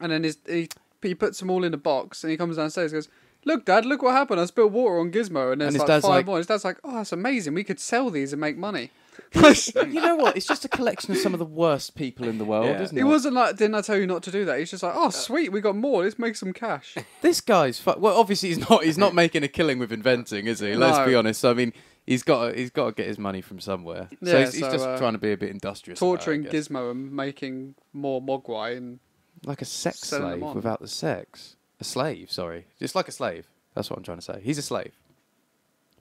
And then his he, he puts them all in a box, and he comes downstairs and goes, "Look, Dad, look what happened! I spilled water on Gizmo." And there's his like five like- more. His dad's like, "Oh, that's amazing! We could sell these and make money." you know what? It's just a collection of some of the worst people in the world, Yeah. isn't it? it? wasn't like, "Didn't I tell you not to do that?" He's just like, "Oh, sweet, we got more. Let's make some cash." This guy's fu- well. Obviously, he's not. He's not making a killing with inventing, is he? Let's No. be honest. I mean, he's got. He's got to get his money from somewhere. so Yeah, he's, he's so, just uh, trying to be a bit industrious. about it, I Torturing guess. Gizmo and making more Mogwai and like a sex selling them slave on. without the sex. A slave, sorry, just like a slave. That's what I'm trying to say. He's a slave.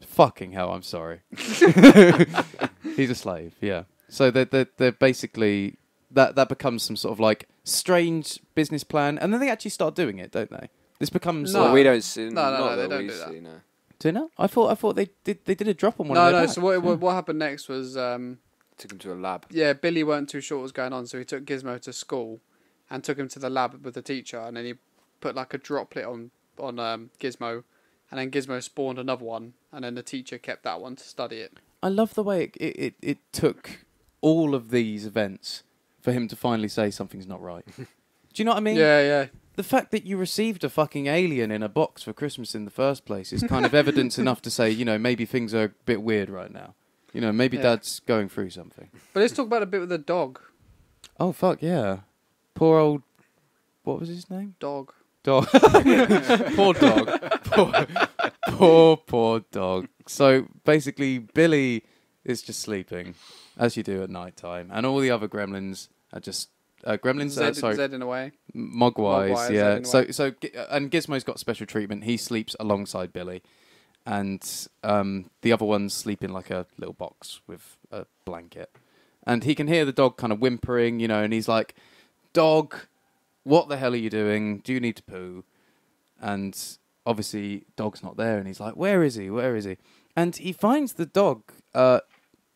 Fucking hell, I'm sorry. he's a slave. Yeah. So they're they're, they're basically that that becomes some sort of like strange business plan, and then they actually start doing it, don't they? This becomes No. Like, we don't see. No, no, not no, they don't do that. see, no. do you know? I thought I thought they did they did a drop on one. no, of their no. backs. So what, what what happened next was, um, Took him to a lab. yeah, Billy weren't too sure what was going on, so he took Gizmo to school and took him to the lab with the teacher, and then he put like a droplet on on um, Gizmo, and then Gizmo spawned another one, and then the teacher kept that one to study it. I love the way it, it, it, it took all of these events for him to finally say something's not right. Do you know what I mean? yeah, yeah. The fact that you received a fucking alien in a box for Christmas in the first place is kind of evidence enough to say, you know, maybe things are a bit weird right now. You know, maybe Yeah. dad's going through something. But let's talk about a bit with the dog. Oh, fuck, yeah. Poor old. What was his name? Dog. Dog. poor dog. Poor, poor, poor dog. So basically, Billy is just sleeping, as you do at night time, and all the other gremlins are just. Uh, gremlins, uh, Zed, sorry, Zed in a way. Mogwais, Mogwais, yeah. So, so, uh, and Gizmo's got special treatment. He sleeps alongside Billy, and um, the other ones sleep in like a little box with a blanket. And he can hear the dog kind of whimpering, you know, and he's like, "Dog, what the hell are you doing? Do you need to poo?" And obviously, dog's not there, and he's like, "Where is he? Where is he?" And he finds the dog uh,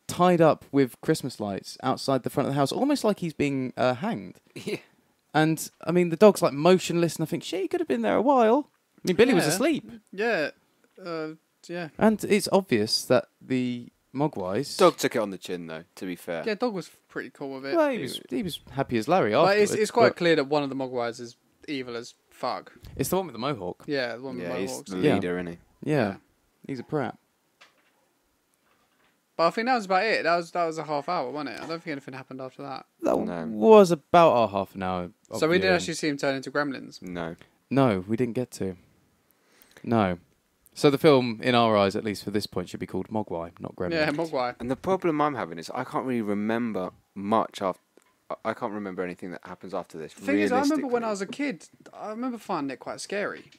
tied up with Christmas lights outside the front of the house, almost like he's being uh, hanged. Yeah. And I mean, the dog's like motionless, and I think, shit, he could have been there a while. I mean, Billy was Yeah. asleep, Yeah. Uh, yeah. and it's obvious that the Mogwais. Dog took it on the chin, though. To be fair. Yeah, dog was pretty cool with it. Well, he was he was happy as Larry but afterwards. it's, it's quite but clear that one of the Mogwais is evil as fuck. it's the one with the mohawk. Yeah, the one with Yeah, the he's Mohawks. the Yeah. leader, isn't he? Yeah, he's a prat. But I think that was about it. That was that was a half hour, wasn't it? I don't think anything happened after that. That No. was about our half an hour. of so we didn't viewing. actually see him turn into gremlins. No. No, we didn't get to. No. So the film, in our eyes, at least for this point, should be called Mogwai, not Gremlins. Yeah, Mogwai. And the problem I'm having is I can't really remember much after. I can't remember anything that happens after this. The thing is, I remember when I was a kid, I remember finding it quite scary.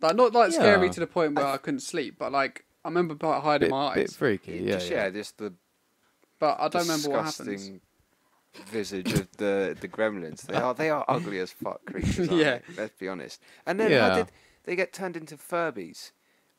Like not like scary Yeah. to the point where I, couldn't sleep, but like I remember about hiding bit, my bit eyes. freaky. Yeah, just, yeah. yeah, just the But I don't remember what happens. disgusting visage of the the gremlins. They are they are ugly as fuck creatures. Aren't Yeah. they? let's be honest. And then Yeah. how did they get turned into Furbies?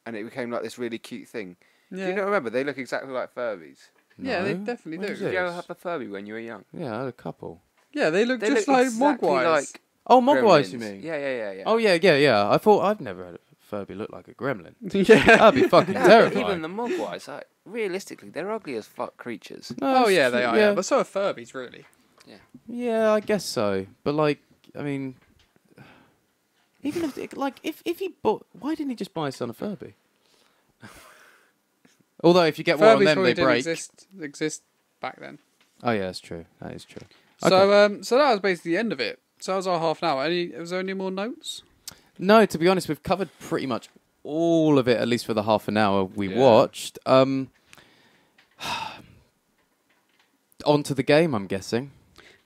And it became like this really cute thing. Yeah, Do you not remember? They look exactly like Furbies. yeah, they definitely What do. is Did it? you ever have a Furby when you were young? Yeah, I had a couple. Yeah, they look They just look like exactly Mogwais. like Oh, Mogwais, you gremlins. mean? Yeah, yeah, yeah, yeah. Oh, yeah, yeah, yeah. I thought I've never had a Furby look like a gremlin. yeah. That'd be fucking Yeah, but terrifying. even the Mogwais, like, realistically, they're ugly as fuck creatures. Oh yeah, they are. Yeah. but so are Furbies, really. Yeah. Yeah, I guess so. But like, I mean, even if like if if he bought, why didn't he just buy his son a Furby? Although if you get one on Furbies them, probably they didn't break. exist exist back then. Oh yeah, that's true. That is true. So um, so that was basically the end of it. So that was our half an hour. Any was there any more notes? No, to be honest, we've covered pretty much all of it, at least for the half an hour we Yeah. watched. Um, on to the game, I'm guessing.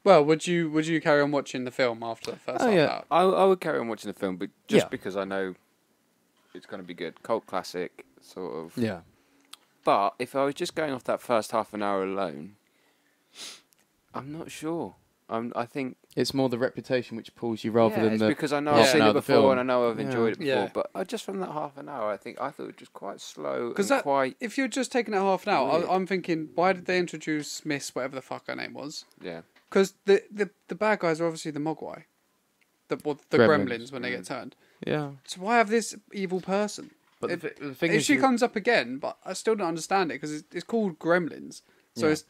Well, would you would you carry on watching the film after the first Oh, half yeah. hour? I, I would carry on watching the film, but just Yeah. because I know it's going to be good. Cult classic, sort of. Yeah. But if I was just going off that first half an hour alone, I'm not sure. I'm, I think It's more the reputation which pulls you rather yeah, than it's the. because I know half I've seen it hour of the before film. and I know I've Yeah. enjoyed it before. Yeah. But uh, just from that half an hour, I think I thought it was just quite slow. Because that- quite If you're just taking it half an hour, Weird. I, I'm thinking, why did they introduce Miss whatever the fuck her name was? yeah. Because the, the the bad guys are obviously the Mogwai, the well, the Gremlins. Gremlins, when they get Mm. turned. yeah. So why have this evil person? But If- the, the thing if is, she you- comes up again, but I still don't understand it because it's, it's called Gremlins, so Yeah. it's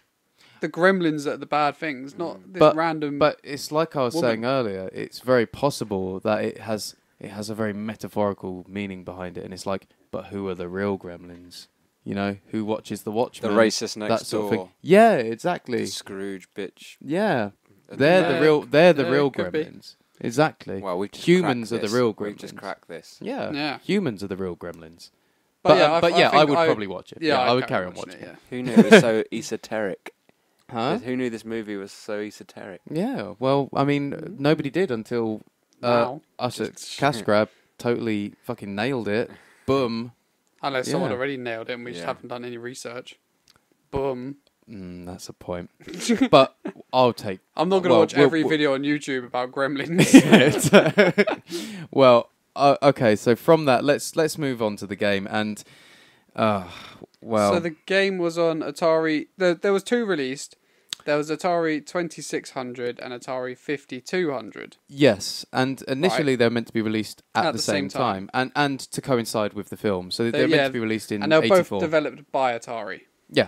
the Gremlins that are the bad things, not this But- random. But it's like I was woman. saying earlier. It's very possible that it has it has a very metaphorical meaning behind it, and it's like, but who are the real gremlins? You know, who watches the Watchmen? The racist next that sort of door. thing. Yeah, The exactly. Scrooge bitch. Yeah, And they're Yeah, the real. They're the yeah, real it be. gremlins. Exactly. Well, we've just Humans cracked are the this. real We've just gremlins. cracked this. Yeah. Yeah. Humans are the real gremlins. But But yeah, um, I- but I yeah, I, think would I- probably watch it. yeah, Yeah, I'd I would carry on watching watching it. Who knew it was so esoteric? Huh? Who knew this movie was so esoteric? Yeah. Well, I mean, nobody did until uh, Wow. us at Just- Cash Grab totally fucking nailed it. Boom. Unless someone already nailed it and we just haven't done any research. Boom. Mm, that's a point. but I'll take. I'm not going to Well, watch we'll- every we'll- video on YouTube about gremlins. well, uh, okay. So from that, let's let's move on to the game. And uh, well, so the game was on Atari. There, there was two released. There was Atari 2600 and Atari 5200. yes, and initially they're meant to be released at, the, same, time. and and to coincide with the film. So they're yeah, meant to be released in And they were both developed by Atari. yeah,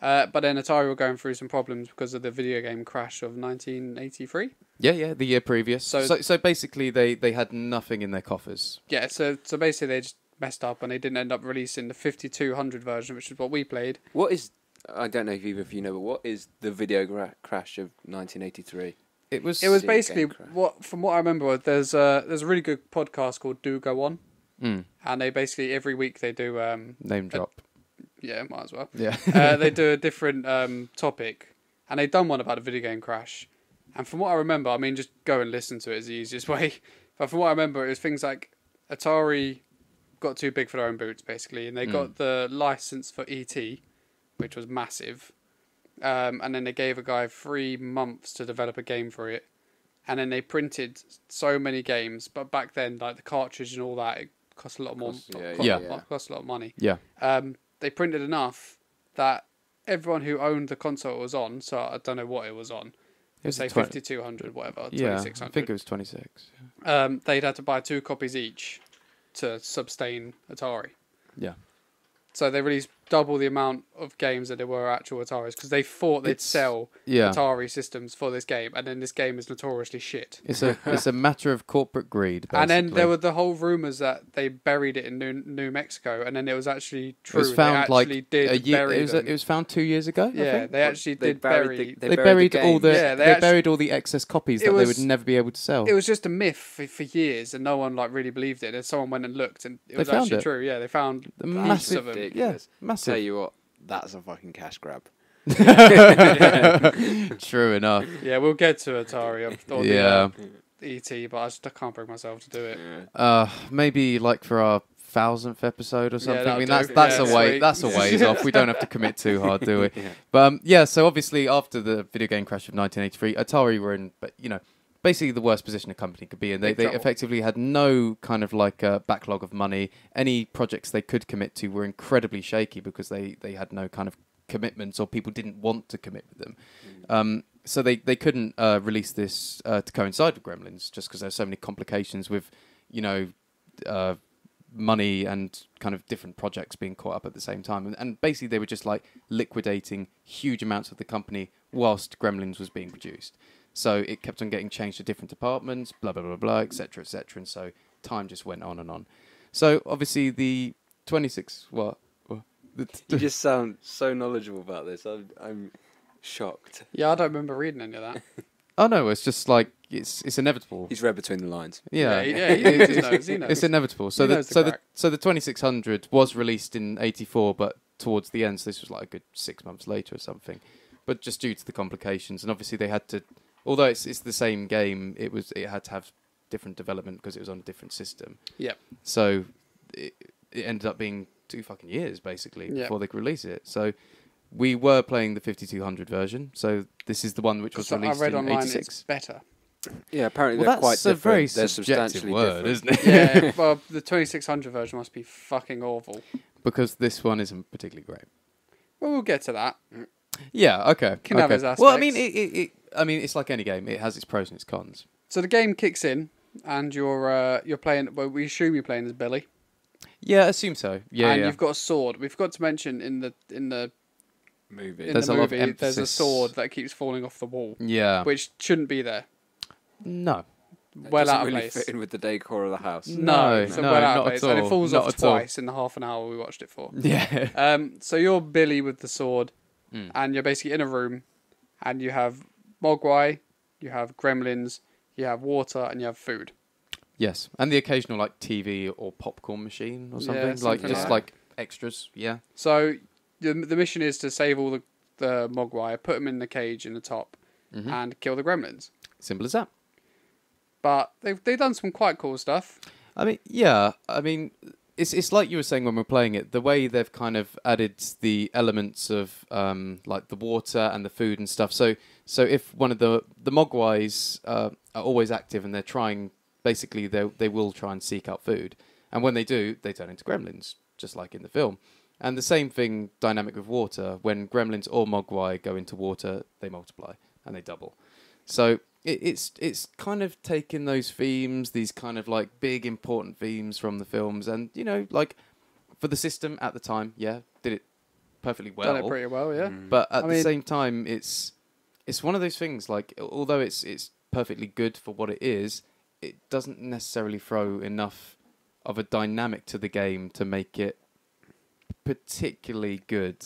Uh, but then Atari were going through some problems because of the video game crash of 1983. yeah, yeah. The year previous. So- So, so, basically, they they had nothing in their coffers. Yeah, so so basically they just messed up and they didn't end up releasing the 5200 version, which is what we played. What is? I don't know if either of you know, but what is the video gra- crash of 1983? It was. It was Video basically crash. what, from what I remember, there's a there's a really good podcast called Do Go On, Mm, and they basically every week they do um name drop. yeah might as well Yeah. uh, they do a different um topic, and they've done one about a video game crash, and from what I remember, I mean just go and listen to it is the easiest way, but from what I remember, it was things like Atari got too big for their own boots basically, and they got the license for ET, which was massive. Um, and then they gave a guy three months to develop a game for it, and then they printed so many games. But back then, like the cartridge and all that, it cost a lot more. Cost- yeah, cost, yeah. A lot, cost a lot of money. yeah. Um, they printed enough that everyone who owned the console it was on. So I don't know what it was on. It was say a twen- fifty two hundred, whatever, Yeah, I think it was twenty six. Um, they'd had to buy two copies each to sustain Atari. Yeah. So they released double the amount of games that there were actual Ataris because they thought they'd It's- sell Yeah. Atari systems for this game, and then this game is notoriously shit. It's a it's a matter of corporate greed. And then there were the whole rumors that they buried it in New, New Mexico, and then it was actually true. it was found they like did a year. bury It was, them. it was found two years ago. I yeah, think. they actually They did bury. the- They, buried buried the all the Yeah, they, they actu- buried all the excess copies It that they would never be able to sell. It was just a myth for, for years, and no one like really believed it. And someone went and looked, and it They was actually it. true. Yeah, they found The heaps massive- of them. yeah, Ridiculous. Tell you what, that's a fucking cash grab. True enough. Yeah, we'll get to Atari or, or Yeah. the, uh, ET, but I just I can't bring myself to do it. Uh, maybe like for our thousandth episode or something. I mean, do. that's that's Yeah, a way sweet. that's a ways off. We don't have to commit too hard, do we? Yeah. But um, yeah, so obviously after the video game crash of 1983, Atari were in, but you know, basically the worst position a company could be in. They Big they trouble. effectively had no kind of like uh, backlog of money. Any projects they could commit to were incredibly shaky because they they had no kind of commitments or people didn't want to commit with them. Um, so they they couldn't uh, release this uh, to coincide with Gremlins just because there's so many complications with, you know. Uh, money and kind of different projects being caught up at the same time. And, and basically, they were just like liquidating huge amounts of the company whilst Gremlins was being produced. So it kept on getting changed to different departments, blah, blah, blah, blah, etc., etc. And so time just went on and on. So obviously, the 26, what? what the, You just sound so knowledgeable about this. I'm, I'm shocked. Yeah, I don't remember reading any of that. oh, no, it's just like, it's, it's inevitable. He's read between the lines. Yeah, yeah, he, yeah, he knows. He knows. it's inevitable. So He the knows the so the so the 2600 was released in 84, but towards the end, so this was like a good six months later or something. But just due to the complications, and obviously they had to, although it's it's the same game, it was it had to have different development because it was on a different system. Yep. So it, it ended up being two fucking years basically Yeah. before they could release it. So. We were playing the 5200 version, so this is the one which was So I released read in online 86. it's better. Yeah, apparently Well, they're that's quite a different. very they're subjective substantially word, different. isn't it? Yeah, well, the 2600 version must be fucking awful. because this one isn't particularly great. Well, we'll get to that. Yeah. Okay. Can have okay. its Well, I mean, it, it, it, I mean, it's like any game. It has its pros and its cons. So the game kicks in, and you're uh, you're playing. Well, we assume you're playing as Billy, Yeah, I assume so. Yeah, and yeah. you've got a sword. We forgot to mention in the in the Movie. in There's the a lot of movie there's a sword that keeps falling off the wall, yeah. which shouldn't be there. no. That well doesn't out of really place. fit in with the decor of the house. No, it's a no, well out not of at place, and it falls not off at all. twice in the half an hour we watched it for. Yeah. Um, so you're Billy with the sword, Mm. and you're basically in a room, and you have Mogwai, you have Gremlins, you have water, and you have food. Yes, and the occasional like TV or popcorn machine or Yeah, something, like something just like like extras. Yeah. So the the mission is to save all the the Mogwai, put them in the cage in the top, Mhm. and kill the Gremlins. Simple as that. But they've they've done some quite cool stuff. I mean, yeah. I mean, it's it's like you were saying when we we're playing it. The way they've kind of added the elements of um, like the water and the food and stuff. So so if one of the the Mogwais uh, are always active and they're trying, basically they they will try and seek out food. And when they do, they turn into gremlins, just like in the film. And the same thing dynamic with water. When gremlins or Mogwai go into water, they multiply and they double. So it, it's it's kind of taken those themes, these kind of like big important themes from the films, and you know, like for the system at the time, yeah, did it perfectly well. done it pretty well, yeah. Mm. But at I the mean- same time, it's it's one of those things. Like although it's it's perfectly good for what it is, it doesn't necessarily throw enough of a dynamic to the game to make it particularly good.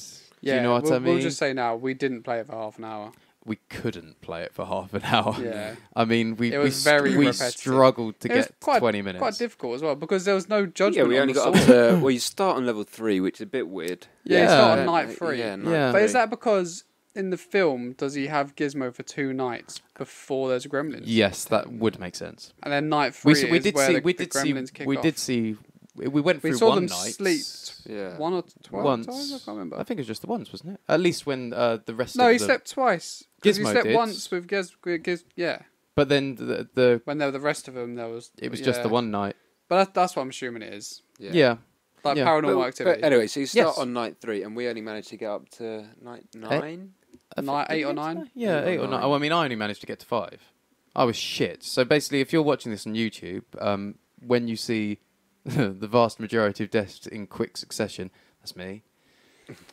Yeah, Do you know what we'll, I mean? We'll just say now we didn't play it for half an hour. we couldn't play it for half an hour. Yeah, I mean, we It we, was st- very we repetitive. struggled to It was get quite- twenty minutes. quite difficult as well because there was no judgment. yeah, we on only the got up to. Well, you start on level three, which is a bit weird. Yeah, it's Yeah. not on Yeah, night three. Yeah, night Yeah. But is that because in the film does he have Gizmo for two nights before there's Gremlins? yes, that would make sense. And then night three We, s- we is did where see the, we the did see Gremlins kick we off. did see we we went We through saw one them night. sleep Yeah. one or twelve Once. times. I can't remember. I think it was just the once, wasn't it? At least when uh, the rest. no, of he the, slept twice. 'Cause he Gizmo slept did. once with Giz, Giz. Yeah, But then the, the when there were the rest of them, there was. it was just the one night. But that, that's what I'm assuming it is. Yeah. Like Yeah. paranormal But, activity. but anyway, so you start Yes. on night three, and we only managed to get up to night nine. I Nine- eight or did we get to nine? Yeah, Eight or eight or nine. nine. Oh, I mean, I only managed to get to five. I was shit. So basically, if you're watching this on YouTube, um, when you see the vast majority of deaths in quick succession, that's me.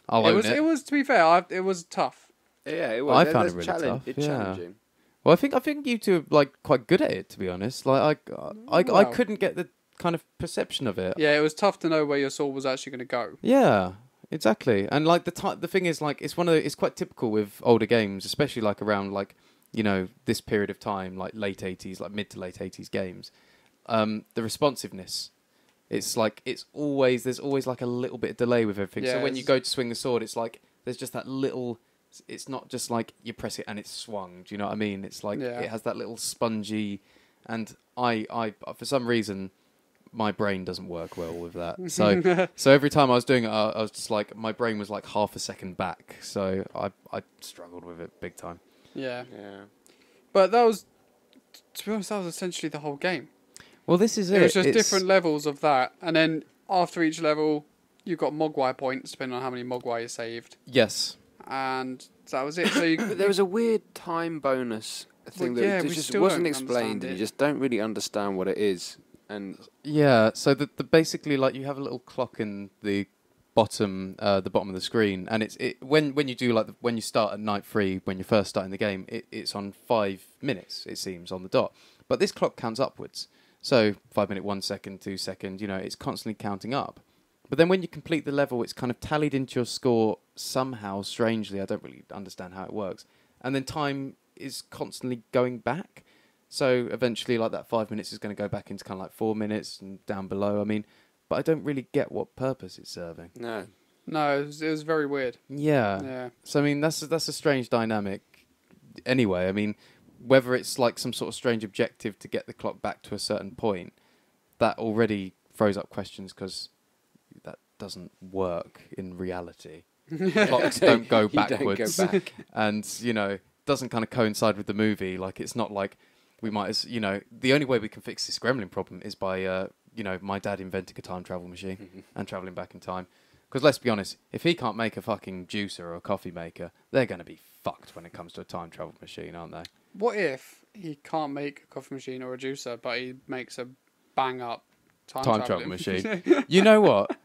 I'll it own was. it. It was. To be fair, I, it was tough. Yeah, it was. I That- found it really challenge- tough, It's yeah. challenging. Well, I think I think you two are like quite good at it, to be honest. Like I, I, I, Well. couldn't get the kind of perception of it. Yeah, it was tough to know where your sword was actually going to go. Yeah, exactly. And like the ti the thing is, like it's one of the, it's quite typical with older games, especially like around like you know this period of time, like late eighties, like mid to late eighties games. Um, the responsiveness, it's like it's always there's always like a little bit of delay with everything. so when you go to swing the sword, it's like there's just that little. It's not just like you press it and it's swung. Do you know what I mean? It's like Yeah. it has that little spongy, and I, I for some reason, my brain doesn't work well with that. So so every time I was doing it, I, I was just like my brain was like half a second back. So I I struggled with it big time. Yeah, Yeah. but that was, to be honest, that was essentially the whole game. Well, this is it. It was just It's- different levels of that, and then after each level, you got Mogwai points depending on how many Mogwai you saved, Yes. and that was it. So you, But there was a weird time bonus thing Well, that yeah, just, we just still wasn't explained, and you just don't really understand what it is. And Yeah. So the, the basically like you have a little clock in the bottom uh, the bottom of the screen, and it's it when when you do like the, when you start at night three when you're first starting the game, it, it's on five minutes it seems on the dot. But this clock counts upwards. So five minute, one second, two second. You know, it's constantly counting up. But then when you complete the level, it's kind of tallied into your score somehow, strangely. I don't really understand how it works. And then time is constantly going back. So eventually, like that five minutes is going to go back into kind of like four minutes and down below. I mean, but I don't really get what purpose it's serving. no, no, it was, it was very weird. Yeah. Yeah, So I mean, that's that's a strange dynamic. Anyway, I mean, whether it's like some sort of strange objective to get the clock back to a certain point, that already throws up questions because that doesn't work in reality. Clocks don't go You don't go backwards, back. and you know doesn't kind of coincide with the movie. Like it's not like we might, as you know, the only way we can fix this gremlin problem is by uh, you know my dad inventing a time travel machine and traveling back in time. Because let's be honest, if he can't make a fucking juicer or a coffee maker, they're going to be fucked when it comes to a time travel machine, aren't they? What if he can't make a coffee machine or a juicer, but he makes a bang up time, Time travel machine. you know what?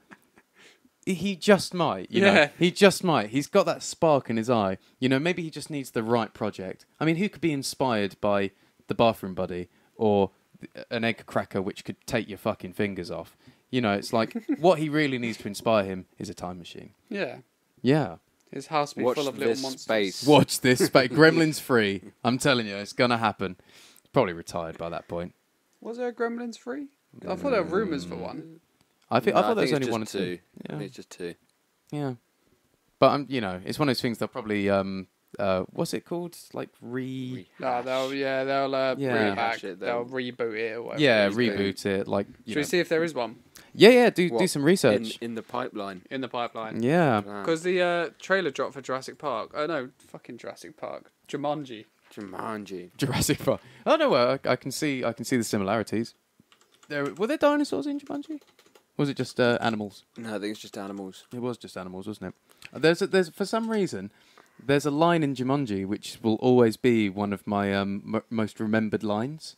He just might, you know. He just might. He's got that spark in his eye. You know, maybe he just needs the right project. I mean, who could be inspired by the bathroom buddy or an egg cracker which could take your fucking fingers off? You know, it's like what he really needs to inspire him is a time machine. yeah, Yeah. his house be Watch full of little this monsters. space. Watch this space. Gremlins free. I'm telling you, it's gonna happen. He's probably retired by that point. Was there a Gremlins free? I thought there were rumours for one. I think I No, thought there was think only it's one or just two. I Yeah. think it's just two. Yeah. But um, you know, it's one of those things they'll probably um uh what's it called? Like re No, they'll yeah they'll uh, Yeah. bring it back. Rehash it, they'll they'll- reboot it or whatever. Yeah, it is they reboot it like you Should we know. see if there is one Yeah, yeah, do do What, some In, research. in the pipeline. in the pipeline? yeah. Wow. Because the uh, trailer dropped for Jurassic Park. Oh no, fucking Jurassic Park. Jumanji. Jumanji. Jurassic Park. Oh no, well, I, I can see I can see the similarities. There were there dinosaurs in Jumanji? Was it just uh, animals? No, I think it's just animals. It was just animals, wasn't it? Uh, There's a, there's for some reason there's a line in Jumanji which will always be one of my um, m- most remembered lines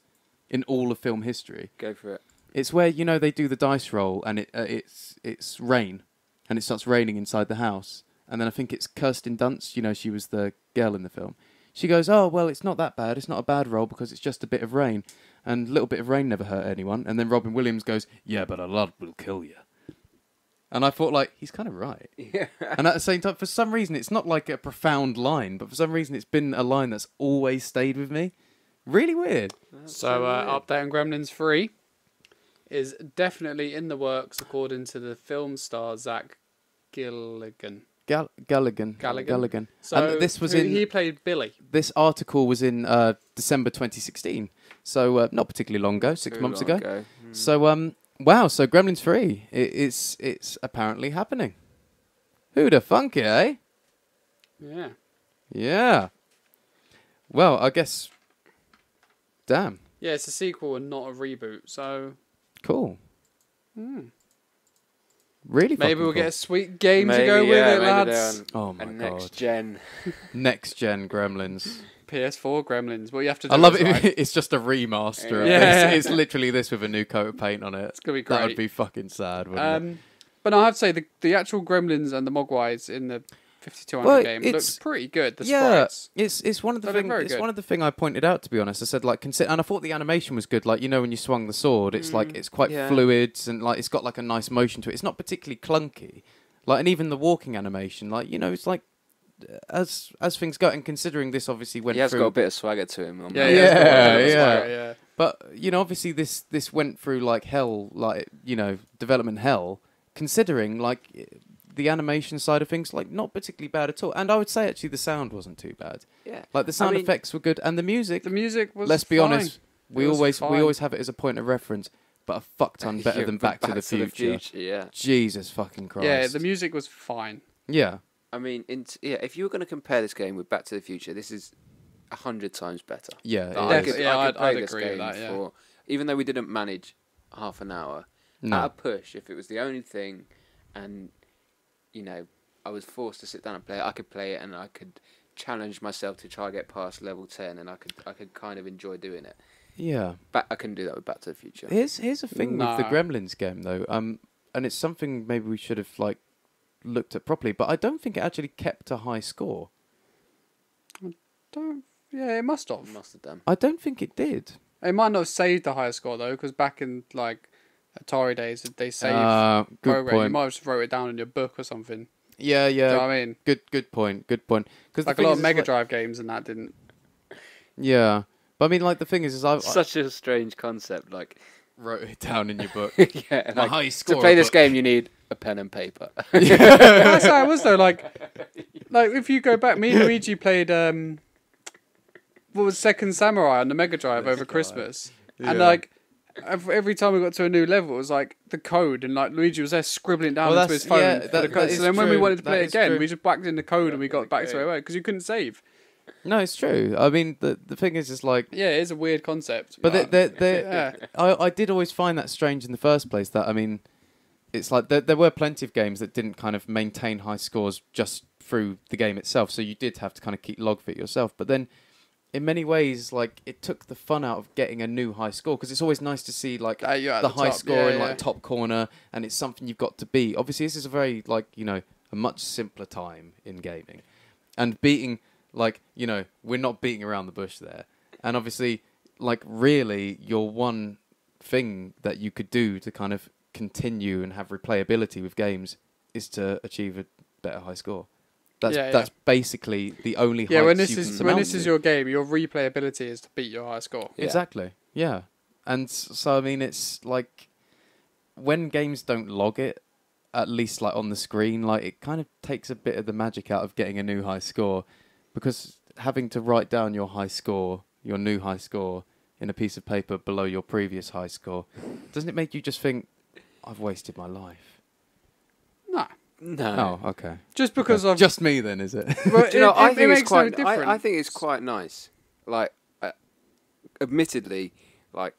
in all of film history. Go for it. It's where you know they do the dice roll and it uh, it's it's rain and it starts raining inside the house and then I think it's Kirsten Dunst. You know she was the girl in the film. She goes, "Oh well, it's not that bad. It's not a bad roll because it's just a bit of rain, and a little bit of rain never hurt anyone." And then Robin Williams goes, "Yeah, but a lot will kill you." And I thought, like, he's kind of right. Yeah. And at the same time, for some reason, it's not like a profound line, but for some reason, it's been a line that's always stayed with me. Really weird. So uh, update on Gremlins 3 is definitely in the works according to the film star Zach Gilligan. Gal- Galligan. Galligan. Galligan. So and this was who- in he played Billy. this article was in uh, December 2016, so uh, not particularly long ago, six Too months long ago. Hmm. So um, wow, so Gremlins 3, it, it's it's apparently happening. Who'da thunk it, eh? Yeah. Yeah. Well, I guess. Damn. Yeah, it's a sequel and not a reboot. So Cool. hmm. Really. maybe we'll get a sweet game to Maybe, go with it, lads. they're Oh my a god. next gen. Next gen Gremlins. PS4 Gremlins. What you have to do I love is, it. right, It's just a remaster. Of Yeah. this. It's literally this with a new coat of paint on it. It's gonna be great. That would be fucking sad, wouldn't it? Um, But I have to say the the actual Gremlins and the Mogwais in the 5200 Well, game it's- looks pretty good. The yeah, sprites. it's it's one of the They look thing, it's good. one of the thing I pointed out to be honest. I said like consider, and I thought the animation was good. Like you know when you swung the sword, it's like Mm. it's quite Yeah. fluid and like it's got like a nice motion to it. It's not particularly clunky. Like and even the walking animation, like you know, it's like as as things go. And considering this obviously went he has through, got a bit of swagger to him. Yeah, yeah, it's got a bit of Yeah, yeah. swagger, yeah. But you know, obviously this this went through like hell, like you know, development hell. Considering like the animation side of things, like not particularly bad at all. And I would say actually the sound wasn't too bad. yeah. Like the sound mean- effects were good, and the music. The music was. let's be fine. honest, we It was always we always have it as a point of reference, but a fuck ton better Yeah, than but Back, to, the, future. Yeah. Jesus fucking Christ. Yeah, the music was fine. yeah. I mean, in t- yeah, if you were going to compare this game with Back to the Future, this is a hundred times better. Yeah, Like, it I is. could, Yeah, I I'd- could play I'd this agree with game that, yeah. for, even though we didn't manage half an hour, No. at a push, if it was the only thing, and you know, I was forced to sit down and play it, I could play it, and I could challenge myself to try to get past level ten, and I could, I could kind of enjoy doing it. yeah. But I couldn't do that with Back to the Future. Here's here's a thing with the Nah. Gremlins game though, um, and it's something maybe we should have like looked at properly, but I don't think it actually kept a high score. I Don't. Yeah, it must have. Must have done. I don't think it did. It might not have saved the highest score though, because back in like Atari days, they save Uh, good program. You might have just wrote it down in your book or something. Yeah, Do you yeah. know what I mean? Good, good point. Good point. Because Like a lot of Mega Drive games and that didn't. Yeah, but I mean, like the thing is, is I, I Such a strange concept. Like, wrote it down in your book. yeah, My like, high to play this book. game, you need a pen and paper. That's how it was though. Like, like if you go back, me and Luigi played um, what was Second Samurai on the Mega Drive over God. Christmas, and Yeah. like. Every time we got to a new level, it was like the code, and like Luigi was there scribbling down Well, into that's- his phone. yeah, for that- the code. that is so then when we true. wanted to play That it is again, true. we just whacked in the code and we got back Okay. straight away because you couldn't save. no, it's true. I mean, the the thing is, is like, Yeah, it is a weird concept. but they, they, they, yeah, I I did always find that strange in the first place. That I mean, it's like there there were plenty of games that didn't kind of maintain high scores just through the game itself. So you did have to kind of keep log of it yourself. But then, in many ways, like it took the fun out of getting a new high score because it's always nice to see like Uh, the, the high top, score yeah, in yeah. like top corner, and it's something you've got to beat. Obviously, this is a very like you know a much simpler time in gaming, and beating like you know we're not beating around the bush there, and obviously like really your one thing that you could do to kind of continue and have replayability with games is to achieve a better high score. That's Yeah, yeah. that's basically the only high. yeah. When this you is when surmount this is your game, your replayability is to beat your high score. Yeah. Exactly. Yeah. And so I mean it's like when games don't log it at least like on the screen like it kind of takes a bit of the magic out of getting a new high score because having to write down your high score, your new high score in a piece of paper below your previous high score, doesn't it make you just think I've wasted my life? Nah, no. Oh, okay. just because Okay. of just me then, is it? Well, Do you know, it- I it- think it's makes no quite. difference. I, I think it's quite nice. Like, uh, admittedly, like,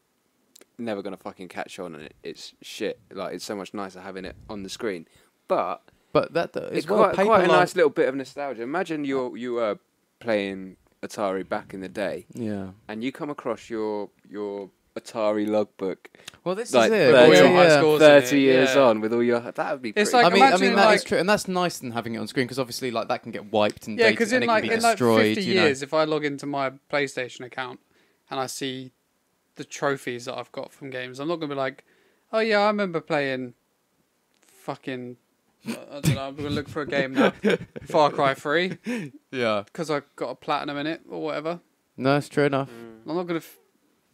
never gonna fucking catch on, and it, it's shit. Like, it's so much nicer having it on the screen. But but that as it's well, quite, paper quite a nice little bit of nostalgia. Imagine you you were playing Atari back in the day, Yeah. and you come across your your Atari logbook Well, this like is it. all 30, your yeah, high yeah. scores in thirty it, years yeah. on with all your that would be. It's pretty like, I mean, I mean that is like- true, and that's nice than having it on screen because obviously, like that can get wiped and yeah, dated, because and in it like can be in like fifty you know. years, if I log into my PlayStation account and I see the trophies that I've got from games, I'm not gonna be like, oh yeah, I remember playing fucking. Uh, I don't know. I'm gonna look for a game now. Far Cry Three Yeah. because I got a platinum in it or whatever. No, it's true enough. Mm. I'm not gonna. F-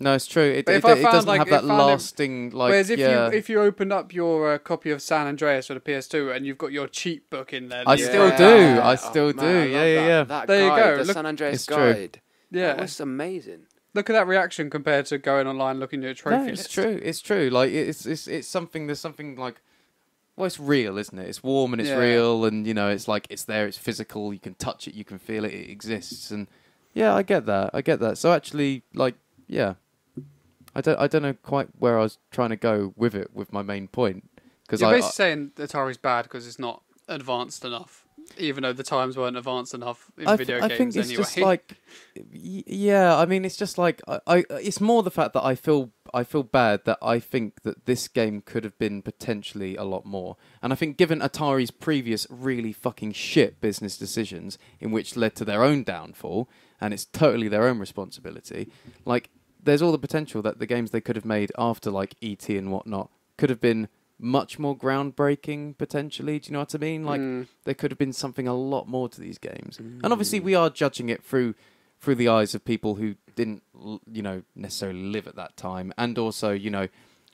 No, it's true. It, But it, it found, doesn't like, have that I it- lasting like. Whereas if yeah. you if you opened up your uh, copy of San Andreas for the PS2 and you've got your cheat book in there, I you still do. I still do. Oh, I Yeah, yeah, that. yeah. That There you go. The Look- San Andreas It's true. guide. Yeah, that was amazing. look at that reaction compared to going online looking at a No, trophy. it's true. It's true. Like it's it's it's something. There's something like. Well, it's real, isn't it? It's warm and it's Yeah. real, and you know, it's like it's there. It's physical. You can touch it. You can feel it. It exists, and yeah, I get that. I get that. So actually, like, yeah, I don't. I don't know quite where I was trying to go with it with my main point because You're I, basically saying Atari's bad because it's not advanced enough, even though the times weren't advanced enough in I, th- video I games think it's anyway. just like, yeah. I mean, it's just like I, I. It's more the fact that I feel I feel bad that I think that this game could have been potentially a lot more. And I think given Atari's previous really fucking shit business decisions in which led to their own downfall and it's totally their own responsibility, like there's all the potential that the games they could have made after like ET and whatnot could have been much more groundbreaking potentially. Do you know what I mean? Like Mm. there could have been something a lot more to these games. And obviously we are judging it through through the eyes of people who didn't you know necessarily live at that time and also, you know,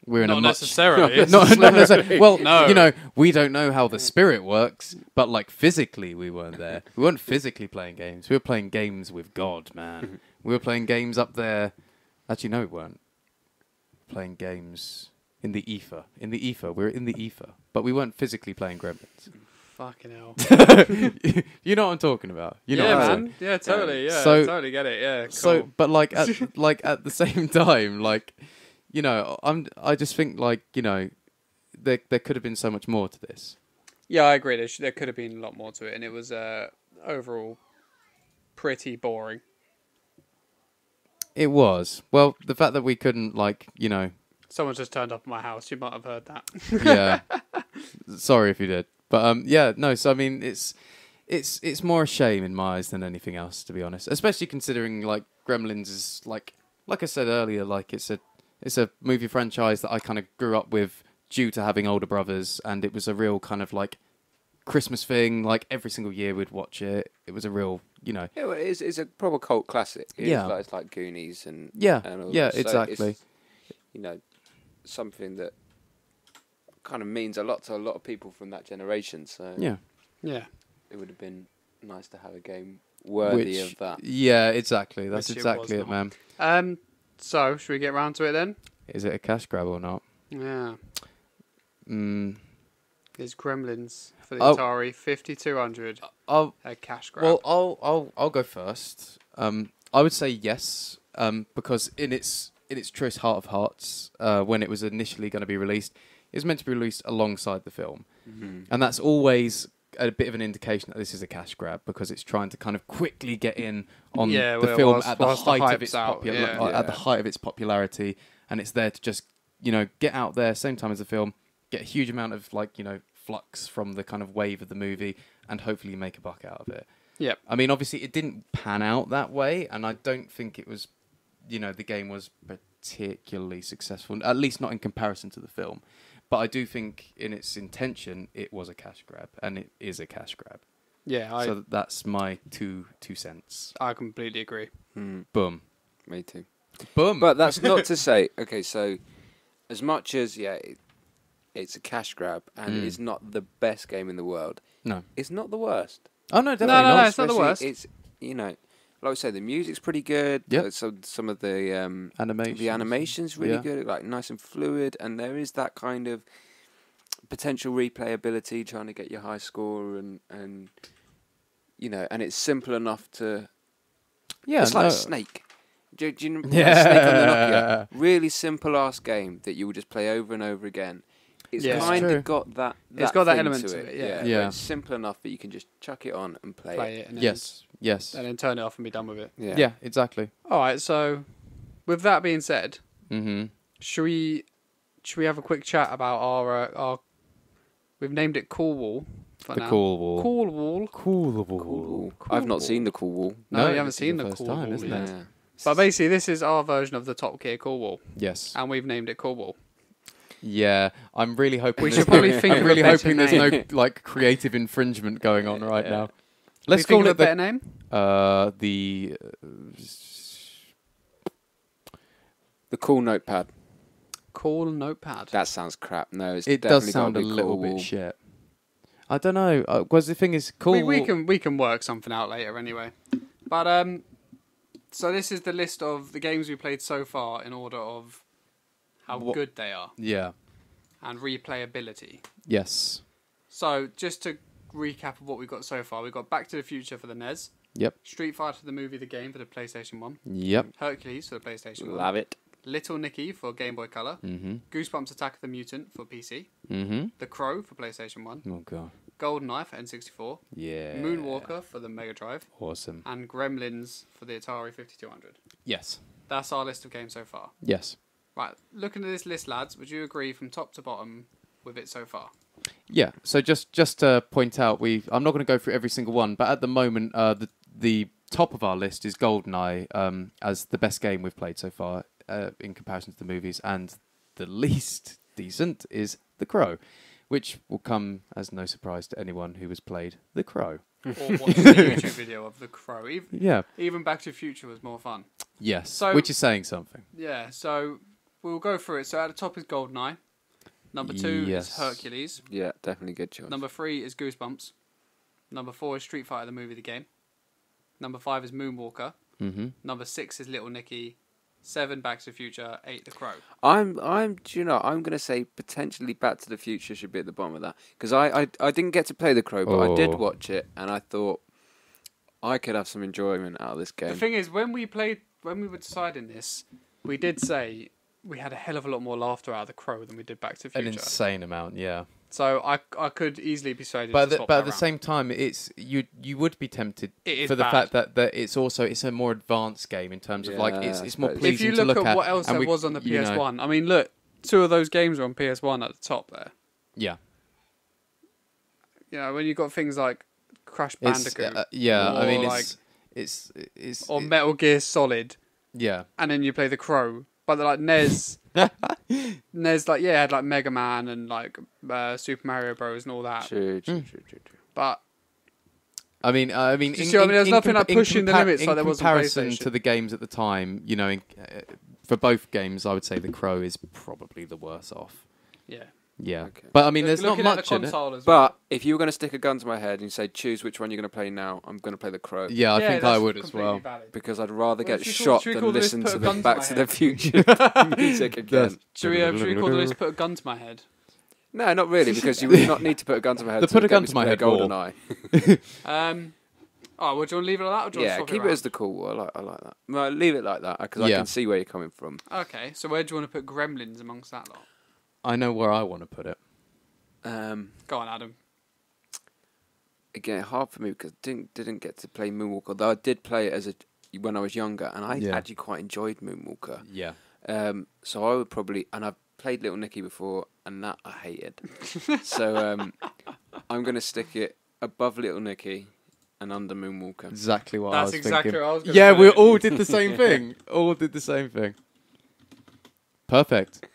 we're in Not a much necessarily. not, not necessarily. Well, No. you know, we don't know how the spirit works, but like physically, we weren't there. We weren't physically playing games. We were playing games with God, man. we were playing games up there. Actually, no, we weren't playing games in the ether. In the ether, we were in the ether, but we weren't physically playing Gremlins. Fucking hell. you know what I'm talking about. You know yeah, what I'm saying? man. Yeah, totally. Yeah, So- totally get it. Yeah. Cool. So, but like at like at the same time, like you know, I'm I just think like you know, there there could have been so much more to this. yeah, I agree. There, sh- there could have been a lot more to it, and it was uh, overall pretty boring. It was well the fact that we couldn't like you know Someone's just turned up at my house. You might have heard that. yeah. Sorry if you did, but um yeah no. So I mean it's it's it's more a shame in my eyes than anything else to be honest. Especially considering like Gremlins is like like I said earlier like it's a it's a movie franchise that I kind of grew up with due to having older brothers and it was a real kind of like Christmas thing. Like every single year we'd watch it. It was a real you know Yeah, well, it's, it's a proper cult classic. It's Yeah. like, it's like Goonies and yeah and all yeah. So exactly you know, something that kind of means a lot to a lot of people from that generation. So yeah. yeah. it would have been nice to have a game worthy Which- of that. Yeah, exactly. That's Which exactly was it, man. Um. So, should we get round to it then? Is it a cash grab or not? Yeah. Mm, It's Gremlins for the Oh. Atari 5200. I'll A cash grab. Well, I'll I'll I'll go first. Um, I would say yes, um, because in its in its truest heart of hearts, uh, when it was initially going to be released, it was meant to be released alongside the film, Mhm. and that's always a bit of an indication that this is a cash grab because it's trying to kind of quickly get in on Yeah, the well, film whilst- at the whilst the height of its popula- yeah. uh, at the height of its popularity, and it's there to just you know get out there same time as the film, get a huge amount of like you know flux from the kind of wave of the movie, and hopefully make a buck out of it. Yep. I mean, obviously, it didn't pan out that way, and I don't think it was, you know, the game was particularly successful, at least not in comparison to the film. But I do think, in its intention, it was a cash grab, and it is a cash grab. yeah, I so that's my two two cents. I completely agree. Mm, Boom, me too. boom. But that's not to say, okay, so as much as, yeah, it, it's a cash grab and Mm. it's not the best game in the world, no, it's not the worst. oh no, definitely no, no, not. it's not the worst. It's, you know, like I say, the music's pretty good. Yep. uh, So some of the um, Animation, the animation's really Yeah. good, like nice and fluid, and there is that kind of potential replayability, trying to get your high score, and and you know, and it's simple enough to. Yeah, it's like no. Snake. Do, do you know Yeah. Snake on the Nokia? Really simple ass game that you would just play over and over again. It's Yeah. Kind of got that. It's got that element to to it. it, yeah. yeah. Yeah. It's simple enough that you can just chuck it on and play, Play it. it. And then, Yes, yes, And then turn it off and be done with it. Yeah. yeah, exactly. All right. So, with that being said, Mm-hmm. should we should we have a quick chat about our uh, our we've named it Cool Wall for The now. cool wall. Cool Wall. Cool wall. Cool. Cool I've not Wall. seen the cool wall. No, No, you haven't seen the the, first Cool time, Wall isn't yet. it? Yeah. But basically, this is our version of the Top Gear Cool Wall, Yes. and we've named it Cool Wall. Yeah, I'm really hoping. We there's should probably no- think I'm of a really hoping there's no like creative infringement going on right Yeah. now. Let's think call of a it the better name. uh the uh, The cool notepad. Cool Notepad. That sounds crap. No, it's it does sound a be little cool bit shit. I don't know. Because the thing is, cool. we, we can we can work something out later anyway. But um, so this is the list of the games we played so far in order of how What- good they are Yeah. and replayability. Yes. So just to recap of what we've got so far, we've got Back to the Future for the NES, Yep. Street Fighter the movie, the game for the PlayStation One, Yep. Hercules for the PlayStation One, Love it. Little Nicky for Game Boy Color, Mm-hmm. Goosebumps Attack of the Mutant for PC, Mm-hmm. The Crow for PlayStation One, Oh god. GoldenEye for N64, Yeah. Moonwalker for the Mega Drive, Awesome. and Gremlins for the Atari 5200. Yes. That's our list of games so far. Yes. Right, looking at this list, lads, would you agree from top to bottom with it so far? Yeah. So just just to point out, we I'm not going to go through every single one, but at the moment, uh, the the top of our list is GoldenEye um, as the best game we've played so far uh, in comparison to the movies, and the least decent is The Crow, which will come as no surprise to anyone who has played The Crow. Or watched the YouTube video of The Crow? Even, Yeah. even Back to the Future was more fun. Yes. So- which is saying something. Yeah, so we'll go through it. So at the top is Goldeneye. Number two Yes. is Hercules. Yeah, definitely good choice. Number three is Goosebumps. Number four is Street Fighter, the movie, the game. Number five is Moonwalker. Mm-hmm. Number six is Little Nicky. Seven, Back to the Future. Eight, The Crow. I'm, I'm, do you know, I'm going to say potentially Back to the Future should be at the bottom of that because I, I, I didn't get to play The Crow, but I did Oh. watch it and I thought I could have some enjoyment out of this game. The thing is, when we played, when we were deciding this, we did say we had a hell of a lot more laughter out of The Crow than we did Back to the An insane amount, yeah. So I, I could easily be persuaded But to the, swap but at the around. same time, it's you you would be tempted It is for the bad. fact that, that it's also it's a more advanced game in terms of like it's it's more I suppose. pleasing if you look, look at, what else there we- was on the PS1, I mean, look, two of those games are on PS1 at the top there. yeah, You know, when you've got things like Crash Bandicoot uh, yeah. I mean, like- it's it's it's or Metal Gear Solid, yeah. and then you play The Crow, but they're like NES. NES, like yeah, had like Mega Man and like uh, Super Mario Bros. and all that. True, true, Mm. true, true, true. But I mean, I mean, Do in, see I mean? There's in nothing compa- like in pushing the limits in like there was on comparison to the games at the time. You know, in, uh, for both games, I would say the Crow is probably the worse off. yeah, Yeah, Okay. but I mean, there's not Looking at much the in it. well. But if you were going to stick a gun to my head and say choose which one you're going to play now, I'm going to play The Crow Yeah, I Yeah, think I would as well. valid. because I'd rather Well, get should call- shot than listen to gun the Back my to the? Future music again. Should we, uh, should we call this "Put a Gun to My Head"? No, not really, because you would not need to put a gun to my head. The to put a gun me to my play head GoldenEye. Um, oh, well, do you want to leave it like that, or do you Yeah, want to keep swap it as the cool. one. I like, I like that. Well, leave it like that because I can see where you're coming from. Okay, so where do you want to put Gremlins amongst that lot? I know where I want to put it. Um, Go on, Adam. again, hard for me because didn't didn't get to play Moonwalker. Though I did play it as a when I was younger, and I Yeah. actually quite enjoyed Moonwalker. Yeah. Um, so I would probably, and I've played Little Nicky before, and that I hated. so um, I'm gonna stick it above Little Nicky and under Moonwalker. Exactly what I That's was exactly thinking. what I was gonna yeah, put we it. all did the same thing. all did the same thing. Perfect.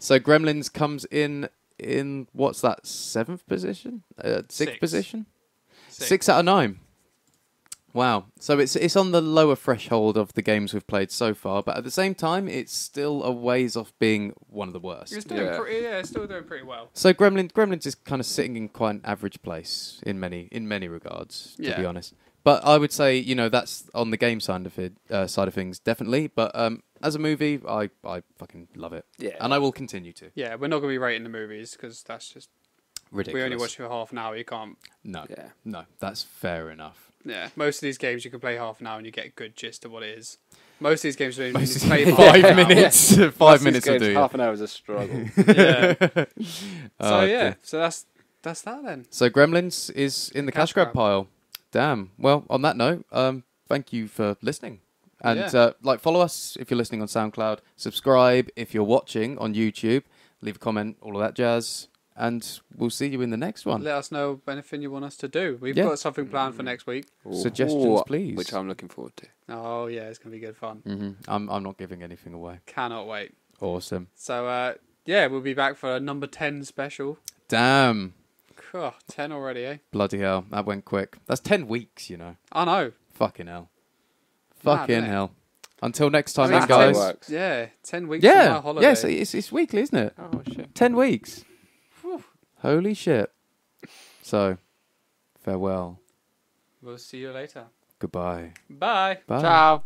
So Gremlins comes in in what's that seventh position, uh, sixth Six. position, Six. six out of nine. Wow. So it's it's on the lower threshold of the games we've played so far, but at the same time, it's still a ways off being one of the worst. It's doing Yeah. pretty. Yeah, it's still doing pretty well. So Gremlins, Gremlins is kind of sitting in quite an average place in many in many regards, to Yeah. be honest. But I would say you know that's on the game side of it, uh, side of things, definitely. But um, as a movie, I I fucking love it, Yeah, and I will continue to. Yeah, we're not going to be rating the movies because that's just Ridiculous. we only watch for half an hour. You can't. No, Yeah. no, that's fair enough. Yeah, most of these games you can play half an hour and you get a good gist of what it is. Most of these games you only Most play five half an minutes, Most five of minutes these will games, do. Half an hour is a struggle. Yeah. so Oh, yeah, dear. so that's that's that then. So Gremlins is in the cash, Cash grab grab. pile. Damn. Well, on that note, um, thank you for listening. And Yeah. uh, like follow us if you're listening on SoundCloud. Subscribe if you're watching on YouTube. Leave a comment, all of that jazz. And we'll see you in the next one. Let us know anything you want us to do. We've Yeah. got something planned for next week. Suggestions, please. Which I'm looking forward to. Oh yeah, it's gonna be good fun. hmm I'm I'm not giving anything away. Cannot wait. Awesome. So uh, yeah, we'll be back for a number ten special. Damn. Oh, 10 already, eh? Bloody hell. That went quick. That's ten weeks, you know. I know. Fucking hell. Fucking hell. Until next I time, mean, then, That's how it guys. works. Yeah, ten weeks. Yeah. holiday. Yes, it's, it's weekly, isn't it? Oh shit. Ten weeks. Whew. Holy shit. So, farewell. We'll see you later. Goodbye. Bye. Bye. Ciao.